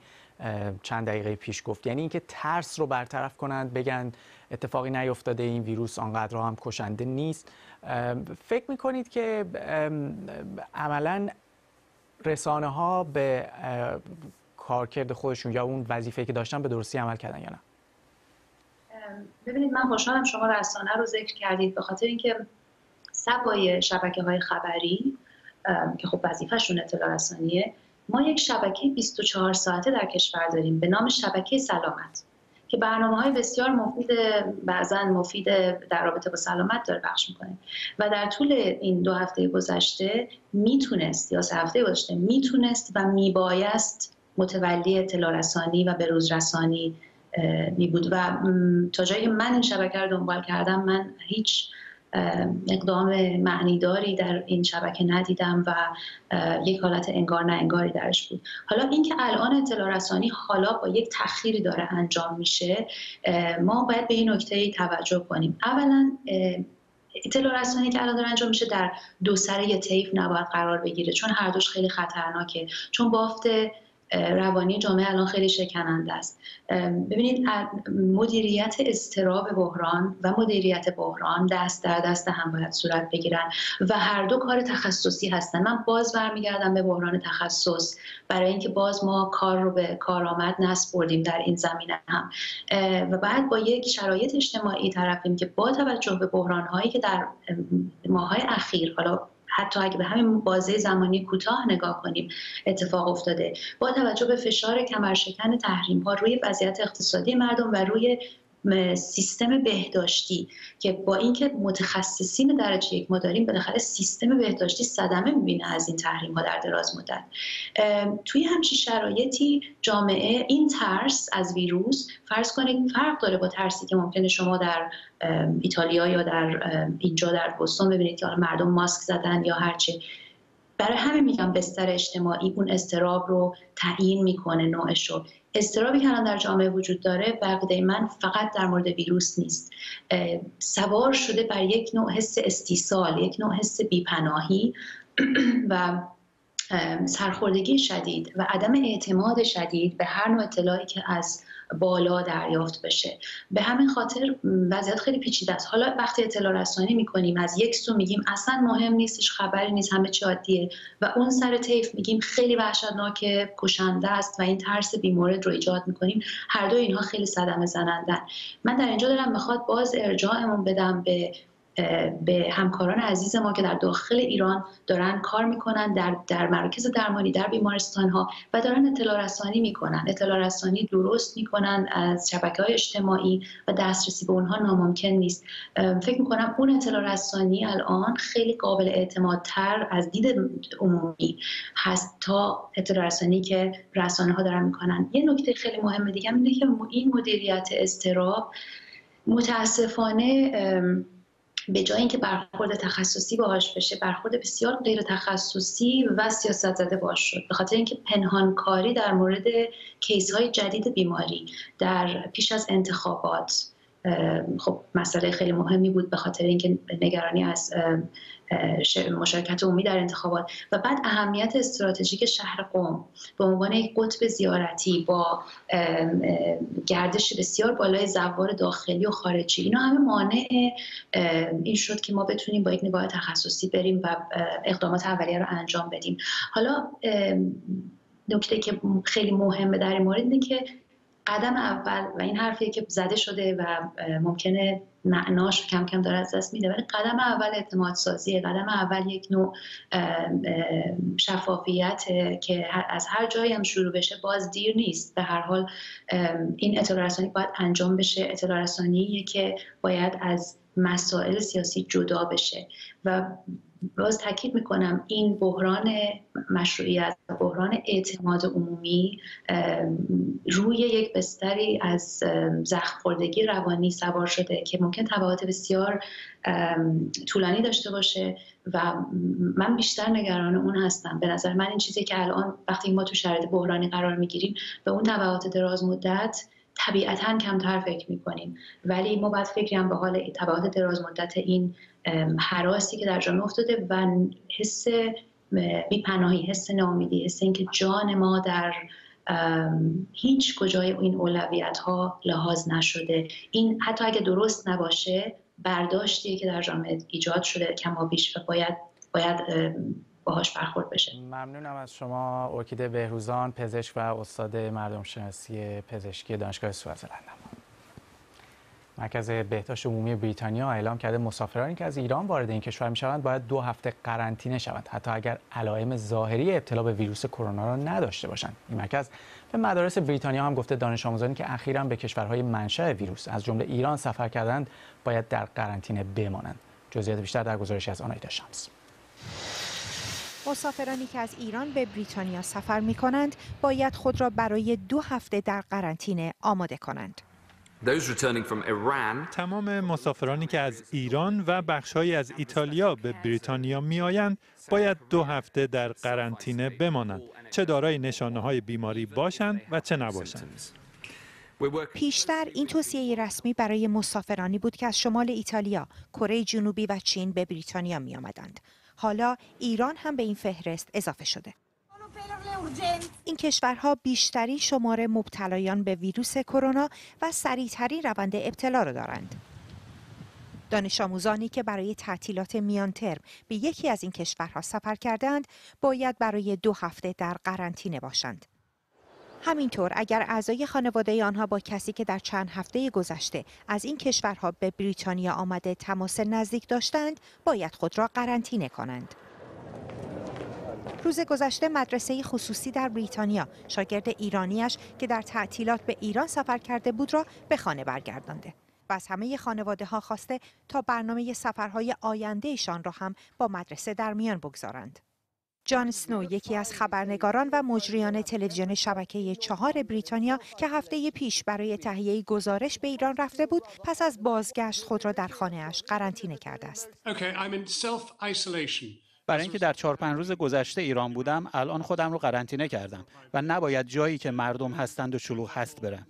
چند دقیقه پیش گفت. یعنی اینکه ترس رو برطرف کنند بگن اتفاقی نیفتاده این ویروس آنقدر هم کشنده نیست. فکر می‌کنید که عملا رسانه ها به کارکرد خودشون یا اون وظیفه که داشتن به درستی عمل کردن یا نه؟ ببینید من خوشحالم شما رسانه رو ذکر کردید به خاطر اینکه سبای شبکه های خبری که خب وظیفهشون اطلاع رسانیه ما یک شبکه 24 ساعته در کشور داریم به نام شبکه سلامت که برنامه های بسیار مفید بعضا مفید در رابطه با سلامت داره پخش می‌کنه. و در طول این دو هفته گذشته می‌تونست یا سه هفته گذشته می‌تونست و میبایست متولی اطلاع رسانی و بروز رسانی می بود. و تا جایی من این شبکه رو دنبال کردم من هیچ اقدام معنیداری در این شبکه ندیدم و یک حالت انگار نه انگاری درش بود. حالا اینکه الان اطلاع رسانی حالا با یک تخیری داره انجام میشه ما باید به این نکته توجه کنیم. اولا اطلاع رسانی که الان داره انجام میشه در دو سره طیف نباید قرار بگیره چون هر دوش خیلی خطرناکه. چون بافت روانی جامعه الان خیلی شکننده است. ببینید مدیریت استراب بحران و مدیریت بحران دست در دست هم باید صورت بگیرن و هر دو کار تخصصی هستن. من باز برمیگردم به بحران تخصص برای اینکه باز ما کار رو به کارآمد نسپردیم در این زمینه هم. و بعد با یک شرایط اجتماعی طرفیم که با توجه به بحران هایی که در ماهای اخیر حالا حتی اگه به همین بازه زمانی کوتاه نگاه کنیم اتفاق افتاده. با توجه به فشار کمرشکن تحریم ها روی وضعیت اقتصادی مردم و روی سیستم بهداشتی که با اینکه متخصصین درجه یک ما داریم بالاخره سیستم بهداشتی صدمه می‌بینه از این تحریم ها در دراز مدت. توی همچین شرایطی جامعه این ترس از ویروس فرض کنید فرق داره با ترسی که ممکنه شما در ایتالیا یا در اینجا در بوستون ببینید که مردم ماسک زدن یا هرچی برای همه میگم بستر اجتماعی اون استراب رو تعیین می‌کنه نوعش رو. استرابی که در جامعه وجود داره بقیده من فقط در مورد ویروس نیست. سوار شده بر یک نوع حس استیصال یک نوع حس بیپناهی و سرخوردگی شدید و عدم اعتماد شدید به هر نوع اطلاعی که از بالا دریافت بشه. به همین خاطر وضعیت خیلی پیچیده است. حالا وقتی اطلاع رسانی می‌کنیم از یک سو میگیم اصلا مهم نیستش خبری نیست همه چی عادیه و اون سر طیف میگیم خیلی وحشتناک کشنده است و این ترس بیمورد رو ایجاد می‌کنیم. هر دو اینها خیلی صدمه زنندن. من در اینجا دارم می‌خواد باز ارجاعمون بدم به به همکاران عزیز ما که در داخل ایران دارن کار می‌کنن در, در مراکز درمانی در بیمارستان ها و دارن اطلاع رسانی می‌کنن. اطلاع رسانی درست می‌کنن از شبکه های اجتماعی و دسترسی به اونها ناممکن نیست. فکر می‌کنم اون اطلاع رسانی الان خیلی قابل اعتمادتر از دید عمومی هست تا اطلاع رسانی که رسانه ها دارن می‌کنن. یه نکته خیلی مهم دیگه اینه که این مدیریت استراب متاسفانه به جای اینکه برخورد تخصصی باهاش بشه برخورد بسیار غیر تخصصی و سیاست زده باش شد. به خاطر اینکه پنهانکاری در مورد کیس های جدید بیماری در پیش از انتخابات خب مسئله خیلی مهمی بود به خاطر اینکه نگرانی از مشارکت عمومی در انتخابات. و بعد اهمیت استراتژیک شهر قوم به عنوان یک قطب زیارتی با گردش بسیار بالای زوار داخلی و خارجی. اینا همه مانع این شد که ما بتونیم با یک نگاه تخصصی بریم و اقدامات اولیه رو انجام بدیم. حالا نکته که خیلی مهمه در این مورد اینه که قدم اول و این حرفی که زده شده و ممکنه معناش کم کم داره از دست میده. ولی قدم اول اعتماد سازی قدم اول یک نوع شفافیت که از هر جایی هم شروع بشه باز دیر نیست. به هر حال این اطلاع رسانی باید انجام بشه. اطلاع رسانی که باید از مسائل سیاسی جدا بشه. و باز تاکید می‌کنم این بحران مشروعیت بحران اعتماد عمومی روی یک بستری از زخم خوردگی روانی سوار شده که ممکن تبعات بسیار طولانی داشته باشه و من بیشتر نگران اون هستم. به نظر من این چیزی که الان وقتی ما تو شرایط بحرانی قرار می‌گیریم به اون تبعات دراز مدت طبیعتا کمتر فکر می‌کنیم. ولی ما باید فکری هم به حال تبعات دراز مدت این حراسی که در جامعه افتاده و حس بیپناهی حس ناامیدی حس اینکه جان ما در هیچ کجای این اولویت ها لحاظ نشده. این حتی اگه درست نباشه برداشتیه که در جامعه ایجاد شده کما بیش و باید باید باهاش برخورد بشه. ممنونم از شما ارکیده بهروزان پزشک و استاد مردم شناسی پزشکی دانشگاه سوئزلند مرکز بهداشت عمومی بریتانیا اعلام کرده مسافرانی که از ایران وارد این کشور می‌شوند باید دو هفته قرنطینه شوند حتی اگر علائم ظاهری ابتلا به ویروس کرونا را نداشته باشند. این مرکز به مدارس بریتانیا هم گفته دانش آموزانی که اخیرا به کشورهای منشأ ویروس از جمله ایران سفر کردند باید در قرنطینه بمانند. جزئیات بیشتر در گزارشی از آنایتا شمس. مسافرانی که از ایران به بریتانیا سفر می کنند باید خود را برای دو هفته در قرنطینه آماده کنند. تمام مسافرانی که از ایران و بخشهایی از ایتالیا به بریتانیا می آیند باید دو هفته در قرنطینه بمانند چه دارای نشانه های بیماری باشند و چه نباشند پیشتر این توصیه رسمی برای مسافرانی بود که از شمال ایتالیا، کره جنوبی و چین به بریتانیا می آمدند. حالا ایران هم به این فهرست اضافه شده. این کشورها بیشترین شماره مبتلایان به ویروس کرونا و سریعترین روند ابتلا را دارند. دانش آموزانی که برای تعطیلات میان ترم به یکی از این کشورها سفر کردند باید برای دو هفته در قرنطینه باشند. همینطور اگر اعضای خانواده آنها با کسی که در چند هفته گذشته از این کشورها به بریتانیا آمده تماس نزدیک داشتند باید خود را قرنطینه کنند. روز گذشته مدرسه خصوصی در بریتانیا شاگرد ایرانیش که در تعطیلات به ایران سفر کرده بود را به خانه برگردانده و از همه خانواده ها خواسته تا برنامه سفرهای آیندهشان را هم با مدرسه در میان بگذارند. جان سنو یکی از خبرنگاران و مجریان تلویزیون شبکه چهار بریتانیا که هفته پیش برای تهیه گزارش به ایران رفته بود پس از بازگشت خود را در خانهاش قرنطینه کرده است. برای اینکه در چهار پنج روز گذشته ایران بودم الان خودم رو قرنطینه کردم و نباید جایی که مردم هستند و شلوغ هست برم.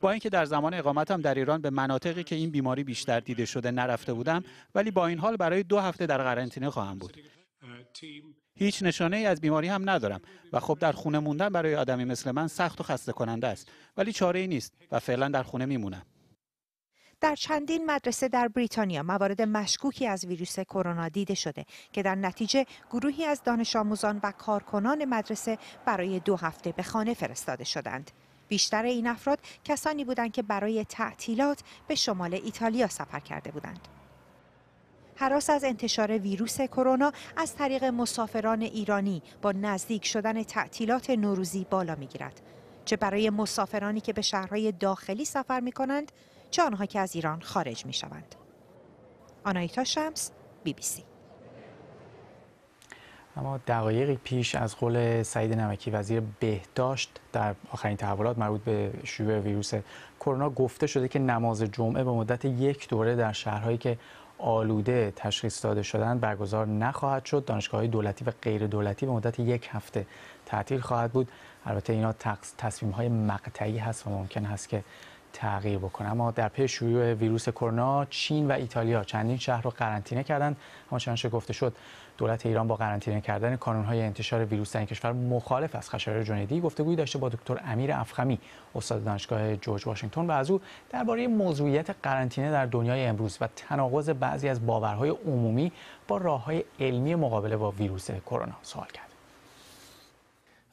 با اینکه در زمان اقامتم در ایران به مناطقی که این بیماری بیشتر دیده شده نرفته بودم ولی با این حال برای دو هفته در قرنطینه خواهم بود. هیچ نشانه ای از بیماری هم ندارم و خب در خونه موندن برای آدمی مثل من سخت و خسته کننده است ولی چاره ای نیست و فعلا در خونه میمونم. در چندین مدرسه در بریتانیا موارد مشکوکی از ویروس کرونا دیده شده که در نتیجه گروهی از دانش آموزان و کارکنان مدرسه برای دو هفته به خانه فرستاده شدند. بیشتر این افراد کسانی بودند که برای تعطیلات به شمال ایتالیا سفر کرده بودند. حراس از انتشار ویروس کرونا از طریق مسافران ایرانی با نزدیک شدن تعطیلات نوروزی بالا می‌گیرد. چه برای مسافرانی که به شهرهای داخلی سفر می کنند چه آنها که از ایران خارج می شوند. آنایتا شمس بی بی سی. اما دقایقی پیش از قول سعید نمکی وزیر بهداشت در آخرین تحولات مربوط به شیوع ویروس کرونا گفته شده که نماز جمعه به مدت یک دوره در شهرهایی که آلوده تشخیص داده شدند برگزار نخواهد شد. دانشگاه های دولتی و غیر دولتی به مدت یک هفته تعطیل خواهد بود. البته اینا تصمیم های مقطعی هست و ممکن هست که تغییر بکنه. اما در پی شیوع ویروس کرونا چین و ایتالیا چندین شهر رو قرنطینه کردند. اما چنانچه گفته شد دولت ایران با قرنطینه کردن کانون‌های انتشار ویروس در این کشور مخالف است. خشایار جنیدی گفتگویی داشته با دکتر امیر افخمی استاد دانشگاه جورج واشنگتن و از او درباره موضوعیت قرنطینه در دنیای امروز و تناقض بعضی از باورهای عمومی با راههای علمی مقابله با ویروس کرونا سوال کرد.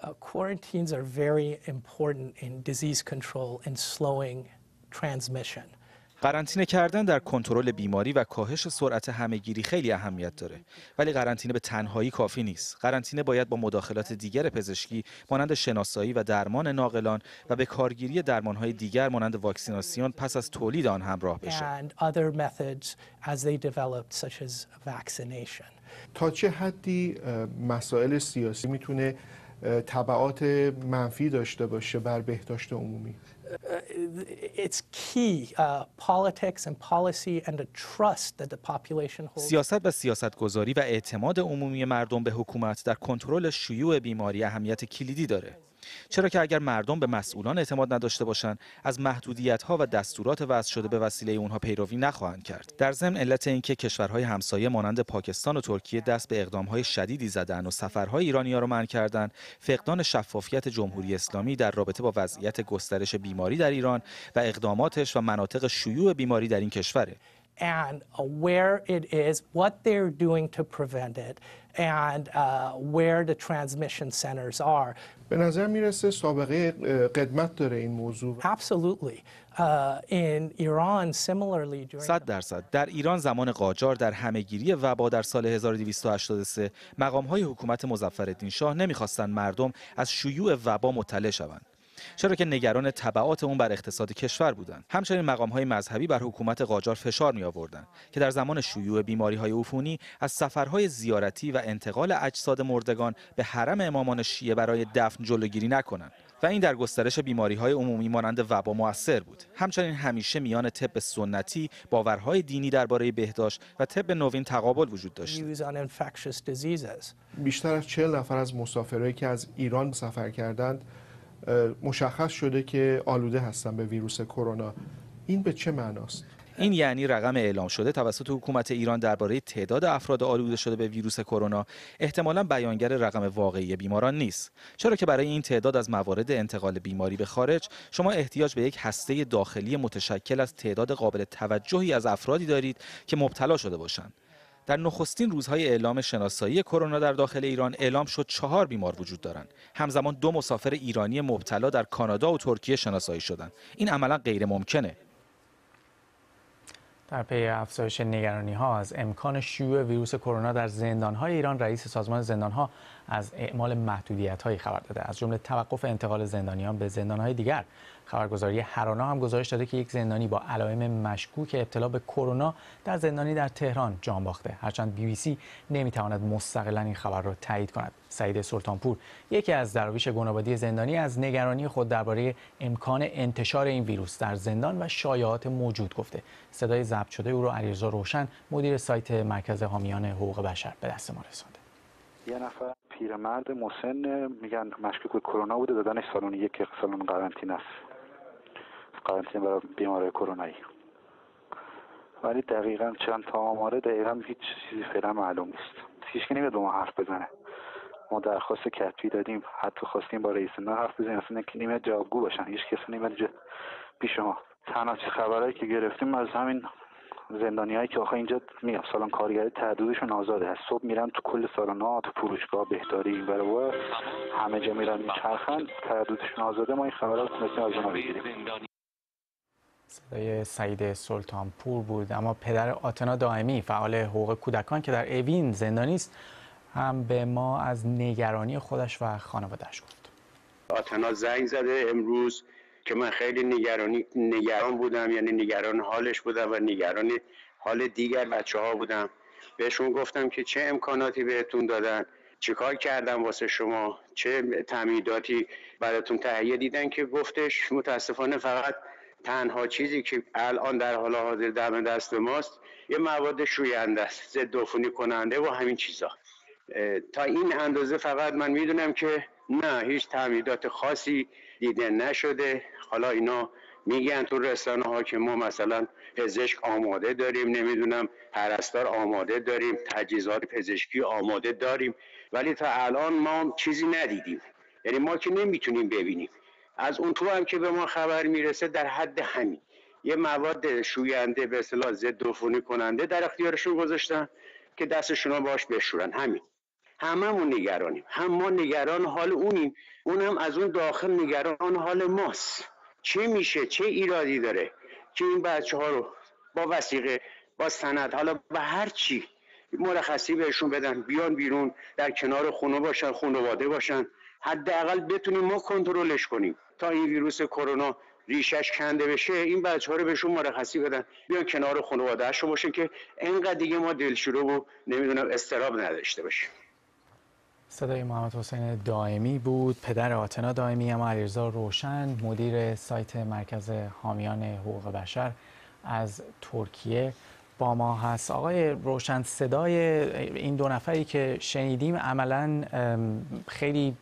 Uh, quarantines are very important in disease control and slowing transmission. قرنطینه کردن در کنترل بیماری و کاهش سرعت همهگیری خیلی اهمیت داره. ولی قرنطینه به تنهایی کافی نیست. قرنطینه باید با مداخلات دیگر پزشکی مانند شناسایی و درمان ناقلان و به کارگیری درمانهای دیگر مانند واکسیناسیون پس از تولید آن همراه بشه. تا چه حدی مسائل سیاسی می‌تونه تبعات منفی داشته باشه بر بهداشت عمومی سیاست و سیاست گذاری و اعتماد عمومی مردم به حکومت در کنترل شیوع بیماری اهمیت کلیدی داره. چرا که اگر مردم به مسئولان اعتماد نداشته باشند از محدودیت ها و دستورات وضع شده به وسیله اونها پیروی نخواهند کرد. در ضمن علت اینکه کشورهای همسایه مانند پاکستان و ترکیه دست به اقدام های شدیدی زدن و سفرهای ایرانی ها رو منع کردند فقدان شفافیت جمهوری اسلامی در رابطه با وضعیت گسترش بیماری در ایران و اقداماتش و مناطق شیوع بیماری در این کشوره and where it is, what they're doing to prevent it, and uh, where the transmission centers are. به نظر می‌رسه سابقه قدمت داره این موضوع. Absolutely. Uh, in Iran, similarly, during... صد درصد در ایران زمان قاجار در همهگیری وبا در سال 1283 مقام های حکومت مظفرالدین شاه نمی‌خواستند مردم از شیوع وبا مطلع شوند چرا که نگران تبعات اون بر اقتصاد کشور بودند همچنین مقام های مذهبی بر حکومت قاجار فشار می آوردن که در زمان شیوع بیماری های عفونی از سفرهای زیارتی و انتقال اجساد مردگان به حرم امامان شیعه برای دفن جلوگیری نکنند و این در گسترش بیماری های عمومی مانند وبا موثر بود. همچنین همیشه میان طب سنتی باورهای دینی درباره بهداشت و طب نوین تقابل وجود داشت. بیشتر از 40 نفر از مسافرایی که از ایران سفر کردند مشخص شده که آلوده هستن به ویروس کرونا. این به چه معناست؟ این یعنی رقم اعلام شده توسط حکومت ایران درباره تعداد افراد آلوده شده به ویروس کرونا. احتمالا بیانگر رقم واقعی بیماران نیست. چرا که برای این تعداد از موارد انتقال بیماری به خارج شما احتیاج به یک هسته داخلی متشکل از تعداد قابل توجهی از افرادی دارید که مبتلا شده باشند در نخستین روزهای اعلام شناسایی کرونا در داخل ایران اعلام شد چهار بیمار وجود دارند. همزمان دو مسافر ایرانی مبتلا در کانادا و ترکیه شناسایی شدند. این عملا غیر ممکنه. در پی افزایش نگرانی ها از امکان شیوع ویروس کرونا در زندان های ایران رئیس سازمان زندان ها از اعمال محدودیت هایی خبر داده. از جمله توقف انتقال زندانیان به زندان های دیگر خبرگزاری هرانا هم گزارش داده که یک زندانی با علائم مشکوک ابتلا به کرونا در زندانی در تهران جان باخته. هرچند بی بی سی نمی‌تواند مستقلا این خبر را تایید کند. سعید سلطانپور یکی از دراویش گنابادی زندانی از نگرانی خود درباره امکان انتشار این ویروس در زندان و شایعات موجود گفته. صدای ضبط شده او را علیرضا روشن مدیر سایت مرکز حامیان حقوق بشر به دست ما رسانده. یه نفر پیرمرد مسن میگن مشکوک به کرونا بوده دادنش سالن یک سالن قرنطینه است. قرنطینه برای بیماری کرونایی. ولی دقیقا چند تا آماره دقیقا هیچ چیزی فعلا معلوم نیست. هیچ که نمیاد ما حرف بزنه. ما درخواست کتبی دادیم حتی خواستیم با رئیس نه حرف بزنیم. اصلا که نمیاد جوابگو باشن. هیچ کسی نمیاد پیش ما. تنها خبرهایی که گرفتیم از همین زندانی هایی که آخه اینجا میگم سالن کارگری تعدادشون آزاده هست صبح میرن تو کل سالن ها تو فروشگاه بهداری این برای همه جا میرن میچرخن تعدادشون آزاده. ما این خبرات تونستیم از بگیریم. صدای سعید سلطانپور بود. اما پدر آتنا دائمی فعال حقوق کودکان که در اوین زندانی است هم به ما از نگرانی خودش و خانوادهش گفت. آتنا زنگ زده امروز که من خیلی نگرانی نگران بودم یعنی نگران حالش بودم و نگران حال دیگر بچه ها بودم. بهشون گفتم که چه امکاناتی بهتون دادن؟ چیکار کردم واسه شما؟ چه تعمیداتی براتون تهیه دیدن که گفتش؟ متاسفانه فقط تنها چیزی که الان در حال حاضر دم دست ماست یه مواد شوینده است ضد عفونی کننده و همین چیزا. تا این اندازه فقط من می‌دونم که نه هیچ تعمیدات خاصی دیده نشده. حالا اینا میگن تو رسانه ها که ما مثلا پزشک آماده داریم نمی‌دونم پرستار آماده داریم تجهیزات پزشکی آماده داریم ولی تا الان ما چیزی ندیدیم. یعنی ما که نمی‌تونیم ببینیم. از اون تو هم که به ما خبر می‌رسه در حد همین. یه مواد شوینده به اصطلاح ضد عفونی کننده در اختیارشون گذاشتن که دستشون باش بشورن. همین. هممون نگرانیم. هم ما نگران حال اونیم. اونم از اون داخل نگران حال ماست. چه میشه؟ چه ایرادی داره که این بچه ها رو با وسیقه با سند حالا به هر چی مرخصی بهشون بدن بیان بیرون در کنار خونه باشن خانواده باشن. حداقل بتونیم ما کنترلش کنیم. تا این ویروس کرونا ریشش کنده بشه این بچه ها رو بهشون مرخصی بدن. بیان کنار خانوادهشون باشن که انقدر دیگه ما دلشورو و نمی‌دونم استراب نداشته باشیم. صدای محمد حسین دائمی بود پدر آتنا دائمی اما علیرضا روشن مدیر سایت مرکز حامیان حقوق بشر از ترکیه. با ما هست. آقای روشن صدای این دو نفری که شنیدیم عملا خیلی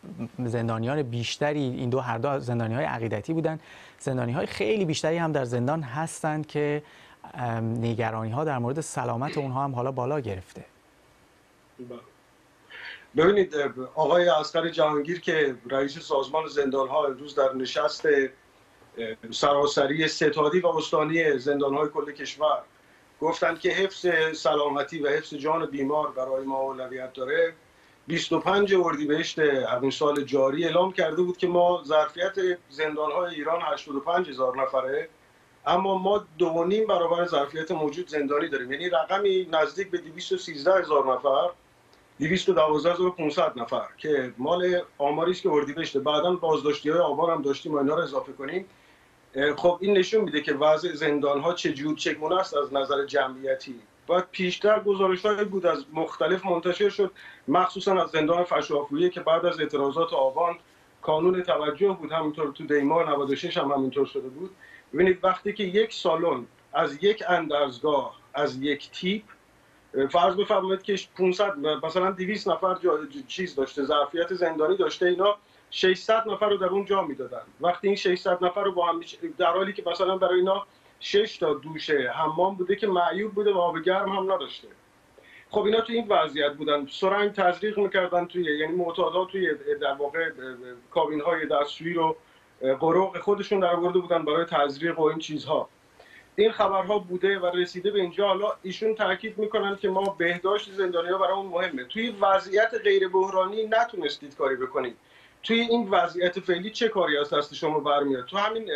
زندانیان بیشتری این دو هر دو زندانی های عقیدتی بودن. زندانی های خیلی بیشتری هم در زندان هستند که نگرانی ها در مورد سلامت اونها هم حالا بالا گرفته. ببینید آقای اسقر جهانگیر که رئیس سازمان زندان ها امروز در نشست سراسری ستادی و استانی زندان های کل کشور گفتند که حفظ سلامتی و حفظ جان بیمار برای ما اولویت داره. 25 اردیبهشت همین سال جاری اعلام کرده بود که ما ظرفیت زندان های ایران 85 هزار نفره اما ما دو نیم برابر ظرفیت موجود زندانی داریم. یعنی رقمی نزدیک به 213 هزار نفر 212500 نفر که مال آماری است که اردیبهشت بعدا بازداشتی های آبان هم داشتیم و اینا رو اضافه کنیم. خب این نشون میده که وضع زندان ها چه جور چگونه است از نظر جمعیتی. باید پیشتر گزارش بود از مختلف منتشر شد مخصوصا از زندان فشافویه که بعد از اعتراضات آبان کانون توجه بود. همینطور تو دیمار 96 هم همینطور شده بود. ببینید وقتی که یک سالن از یک اندرزگاه از یک تیپ فرض بفرمایید که 500 مثلا 200 نفر چیز داشته ظرفیت زندانی داشته اینا 600 نفر رو در اون جا می‌دادن. وقتی این 600 نفر رو با هم در حالی که مثلا برای اینا 6 تا دوشه حمام بوده که معیوب بوده و آب گرم هم نداشته. خب اینا تو این وضعیت بودن. سرنگ تزریق می‌کردن توی یعنی معتادا توی در واقع کابین های دستشویی رو قرق خودشون در آورده بودن برای تزریق و این چیزها. این خبرها بوده و رسیده به اینجا. حالا ایشون تاکید می‌کنن که ما بهداشت زندانیا اون مهمه. توی وضعیت غیر بحرانی نتونستید کاری بکنید. توی این وضعیت فعلی چه کاری از دست شما برمیاد؟ تو همین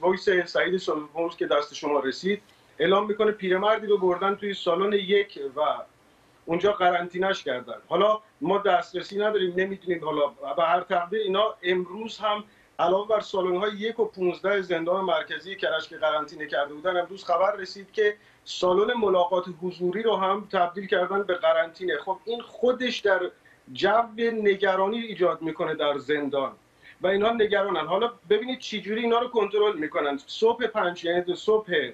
voice سعید سلفونز که دست شما رسید اعلام می‌کنه پیرمردی رو بردن توی سالن یک و اونجا قرنطینش کردن. حالا ما دسترسی نداریم نمی‌دونیم حالا. به هر تقدیر اینا امروز هم علاوه بر سالن های یک و 15 زندان مرکزی کرج که قرنطینه کرده بودن امروز خبر رسید که سالن ملاقات حضوری رو هم تبدیل کردن به قرنطینه. خب این خودش در جو نگرانی ایجاد می‌کنه در زندان. و اینها نگرانن. حالا ببینید چجوری اینا رو کنترل می‌کنن. صبح پنج یعنی صبح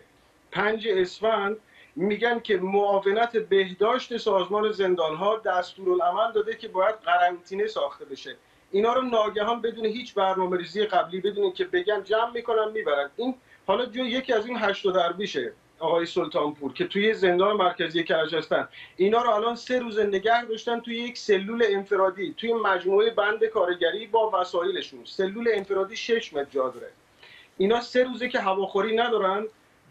پنج اسفند میگن که معاونت بهداشت سازمان زندان ها دستورالعمل داده که باید قرنطینه ساخته بشه. اینا رو ناگهان بدون هیچ برنامه ریزی قبلی بدون که بگن جمع می‌کنن می‌برن. این حالا جو یکی از این هشت درویشه آقای سلطانپور که توی زندان مرکزی کرج هستن. اینا رو الان سه روز نگه داشتن توی یک سلول انفرادی توی مجموعه بند کارگری با وسایلشون. سلول انفرادی شش متر جا داره. اینا سه روزه که هواخوری ندارن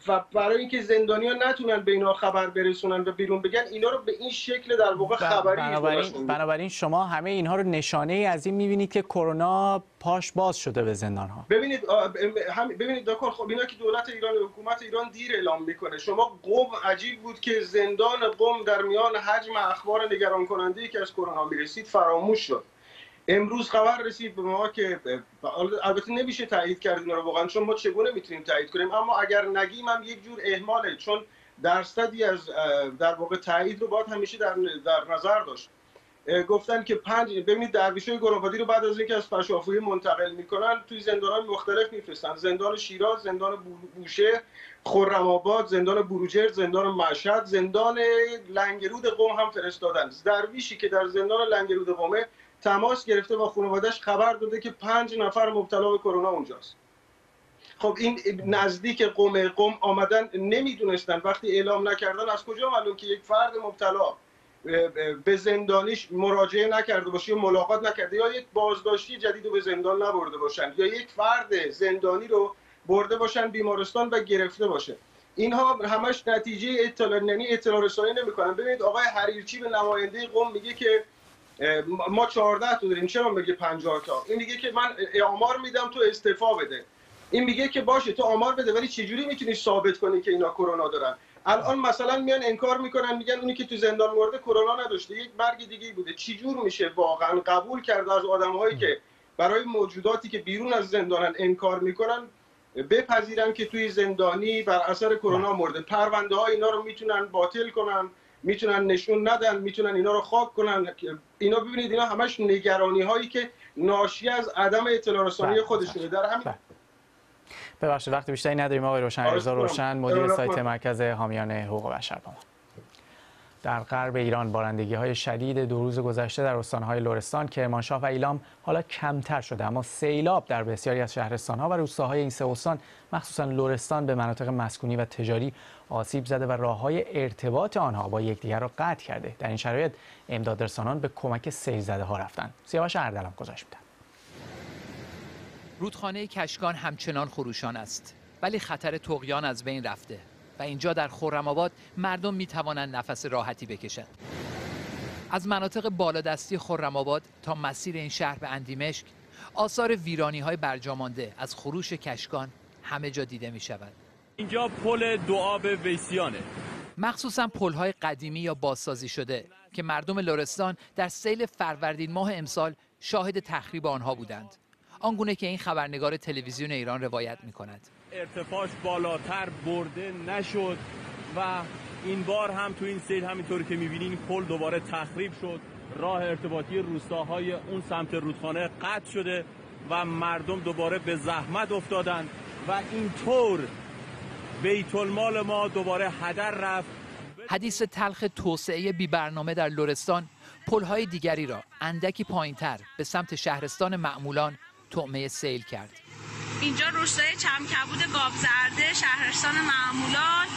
و برای اینکه زندانیا نتونن به اینا خبر برسونن و بیرون بگن اینا رو به این شکل در واقع خبری بنابراین, بنابراین شما همه اینها رو نشانه ای از این می‌بینید که کرونا پاش باز شده به زندان ها ببینید هم ببینید دکتر خب اینا که دولت ایران حکومت ایران دیر اعلام می‌کنه. شما قم عجیب بود که زندان قم در میان حجم اخبار نگران کننده ای که از کرونا می‌رسید فراموش شد. امروز خبر رسید به ما که البته نمیشه تایید کرد اینا رو واقعا چون ما چگونه می‌تونیم تایید کنیم؟ اما اگر نگیم هم یک جور اهماله چون درصدی از در واقع تایید رو باید همیشه در, در نظر داشت. گفتن که پنج ببینید درویشای گروپادی رو بعد از اینکه از پشافوی منتقل می‌کنن توی زندانان مختلف میفرستن. زندان شیراز زندان بوشه خرم آباد زندان بروجرد زندان مشهد زندان لنگرود قم هم فرستادن. درویشی که در زندان لنگرود قمه تماس گرفته با خانوادهش خبر داده که پنج نفر مبتلا به کرونا اونجاست. خب این نزدیک قوم قوم آمدن نمی‌دونستن. وقتی اعلام نکردن از کجا معلوم که یک فرد مبتلا به زندانیش مراجعه نکرده باشه یا ملاقات نکرده یا یک بازداشتی جدید رو به زندان نبرده باشن یا یک فرد زندانی رو برده باشن بیمارستان و گرفته باشه. اینها همش نتیجه اطلاع یعنی اطلاع رسانی نمی‌کنن. ببینید آقای حریرچی به نماینده قوم میگه که ما 14 تا داریم. چرا میگه 50 تا؟ این میگه که من آمار میدم تو استعفا بده. این میگه که باشه تو آمار بده ولی چجوری می‌تونی ثابت کنی که اینا کرونا دارن؟ الان مثلا میان انکار می‌کنن میگن اونی که تو زندان مرده کرونا نداشته. یک مرگ دیگه بوده. چجور میشه واقعا قبول کرده از آدمهایی که برای موجوداتی که بیرون از زندانن انکار می‌کنن بپذیرن که توی زندانی بر اثر کرونا مرده؟ پرونده ها اینا رو می‌تونن باطل کنن؟ می‌تونن نشون ندن می‌تونن اینا رو خاک کنن اینا ببینید اینا همش نگرانی هایی که ناشی از عدم اطلاع رسانی بله. خودشونه در همین بله. ببخشید وقت بیشتری نداریم آقای روشن رضا روشن مدیر سایت مرکز حامیان حقوق بشر با ما در غرب ایران بارندگی های شدید دو روز گذشته در استانهای لرستان، کرمانشاه و ایلام حالا کمتر شده اما سیلاب در بسیاری از شهرستانها و روستاهای این سه استان مخصوصا لرستان به مناطق مسکونی و تجاری آسیب زده و راه های ارتباط آنها با یکدیگر را قطع کرده. در این شرایط امدادرسانان به کمک سیل زده ها رفتند. سیاوش اردلان گذاشت میدن رودخانه کشکان همچنان خروشان است ولی خطر تقیان از بین رفته و اینجا در خرم مردم می توانند نفس راحتی بکشند. از مناطق بالادستی خرم تا مسیر این شهر به اندیمشک آثار ویرانی های برجامانده از خروش کشکان همه جا دیده می شود اینجا پل دوآب ویسیانه. مخصوصا پل های قدیمی یا بازسازی شده که مردم لرستان در سیل فروردین ماه امسال شاهد تخریب آنها بودند. آنگونه که این خبرنگار تلویزیون ایران روایت می کند ارتفاعش بالاتر برده نشد و این بار هم تو این سیل همینطوری که می‌بینین پل دوباره تخریب شد. راه ارتباطی روستاهای اون سمت رودخانه قطع شده و مردم دوباره به زحمت افتادند و اینطور بیت المال ما دوباره هدر رفت. حدیث تلخ توسعه بی برنامه در لرستان پلهای دیگری را اندکی پایینتر به سمت شهرستان معمولان تعمه سیل کرد. اینجا روستای چمکبود گابزرده شهرستان معمولان.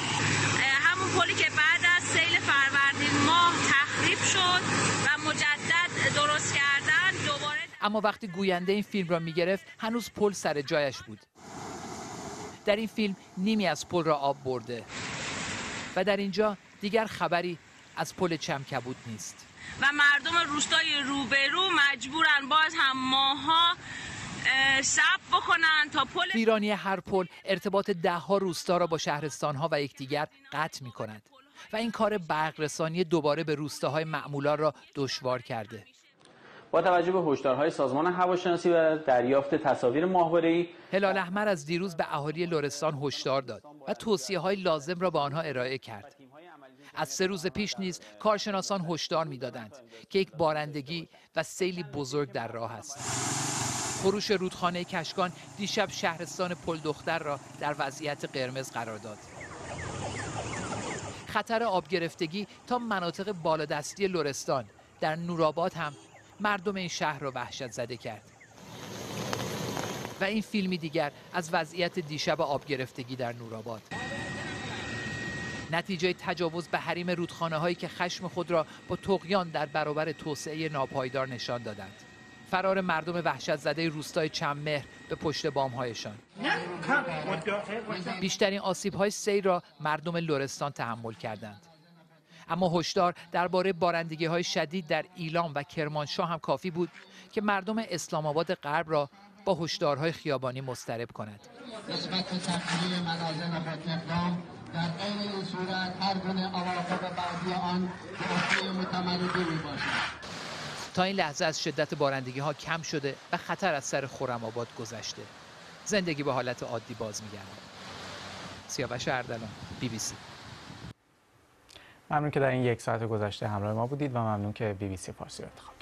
همون پلی که بعد از سیل فروردین ماه تخریب شد و مجدد درست کردن دوباره اما وقتی گوینده این فیلم را می‌گرفت هنوز پل سر جایش بود. در این فیلم نیمی از پل را آب برده. و در اینجا دیگر خبری از پل چمکبود نیست. و مردم روستای روبرو مجبورن باز هم ماها سب بکنن تا پل ویرانی هر پل ارتباط ده ها روستا را با شهرستان ها و یکدیگر قطع می کند و این کار برق رسانی دوباره به روستاهای معمولان را دشوار کرده. با توجه به هشدارهای سازمان هواشناسی و دریافت تصاویر ماهواره‌ای هلال احمر از دیروز به اهالی لرستان هشدار داد و توصیه های لازم را به آنها ارائه کرد. از سه روز پیش نیز کارشناسان هشدار می‌دادند که یک بارندگی و سیلی بزرگ در راه است. خروش رودخانه کشکان دیشب شهرستان پل دختر را در وضعیت قرمز قرار داد. خطر آب گرفتگی تا مناطق بالادستی لرستان در نورآباد هم مردم این شهر را وحشت زده کرد. و این فیلمی دیگر از وضعیت دیشب آب گرفتگی در نورآباد. نتیجه تجاوز به حریم رودخانه هایی که خشم خود را با تقیان در برابر توسعه ناپایدار نشان دادند. فرار مردم وحشت زده روستای چندمهر به پشت بام هایشان بیشترین آسیب های سیل را مردم لرستان تحمل کردند. اما هشدار درباره بارندگی های شدید در ایلام و کرمانشاه هم کافی بود که مردم اسلام آباد غرب را با هشدارهای خیابانی مضطرب کند. نسبت تخلیه منازل خود اقدام در عین این صورت هر گونه عواقب بعدی آن به متمردی می باشد تا این لحظه از شدت بارندگی ها کم شده و خطر از سر خورم آباد گذشته. زندگی به حالت عادی باز میگردد. سیاوش اردلان بی بی سی. ممنون که در این یک ساعت گذشته همراه ما بودید و ممنون که بی بی سی فارسی رو انتخاب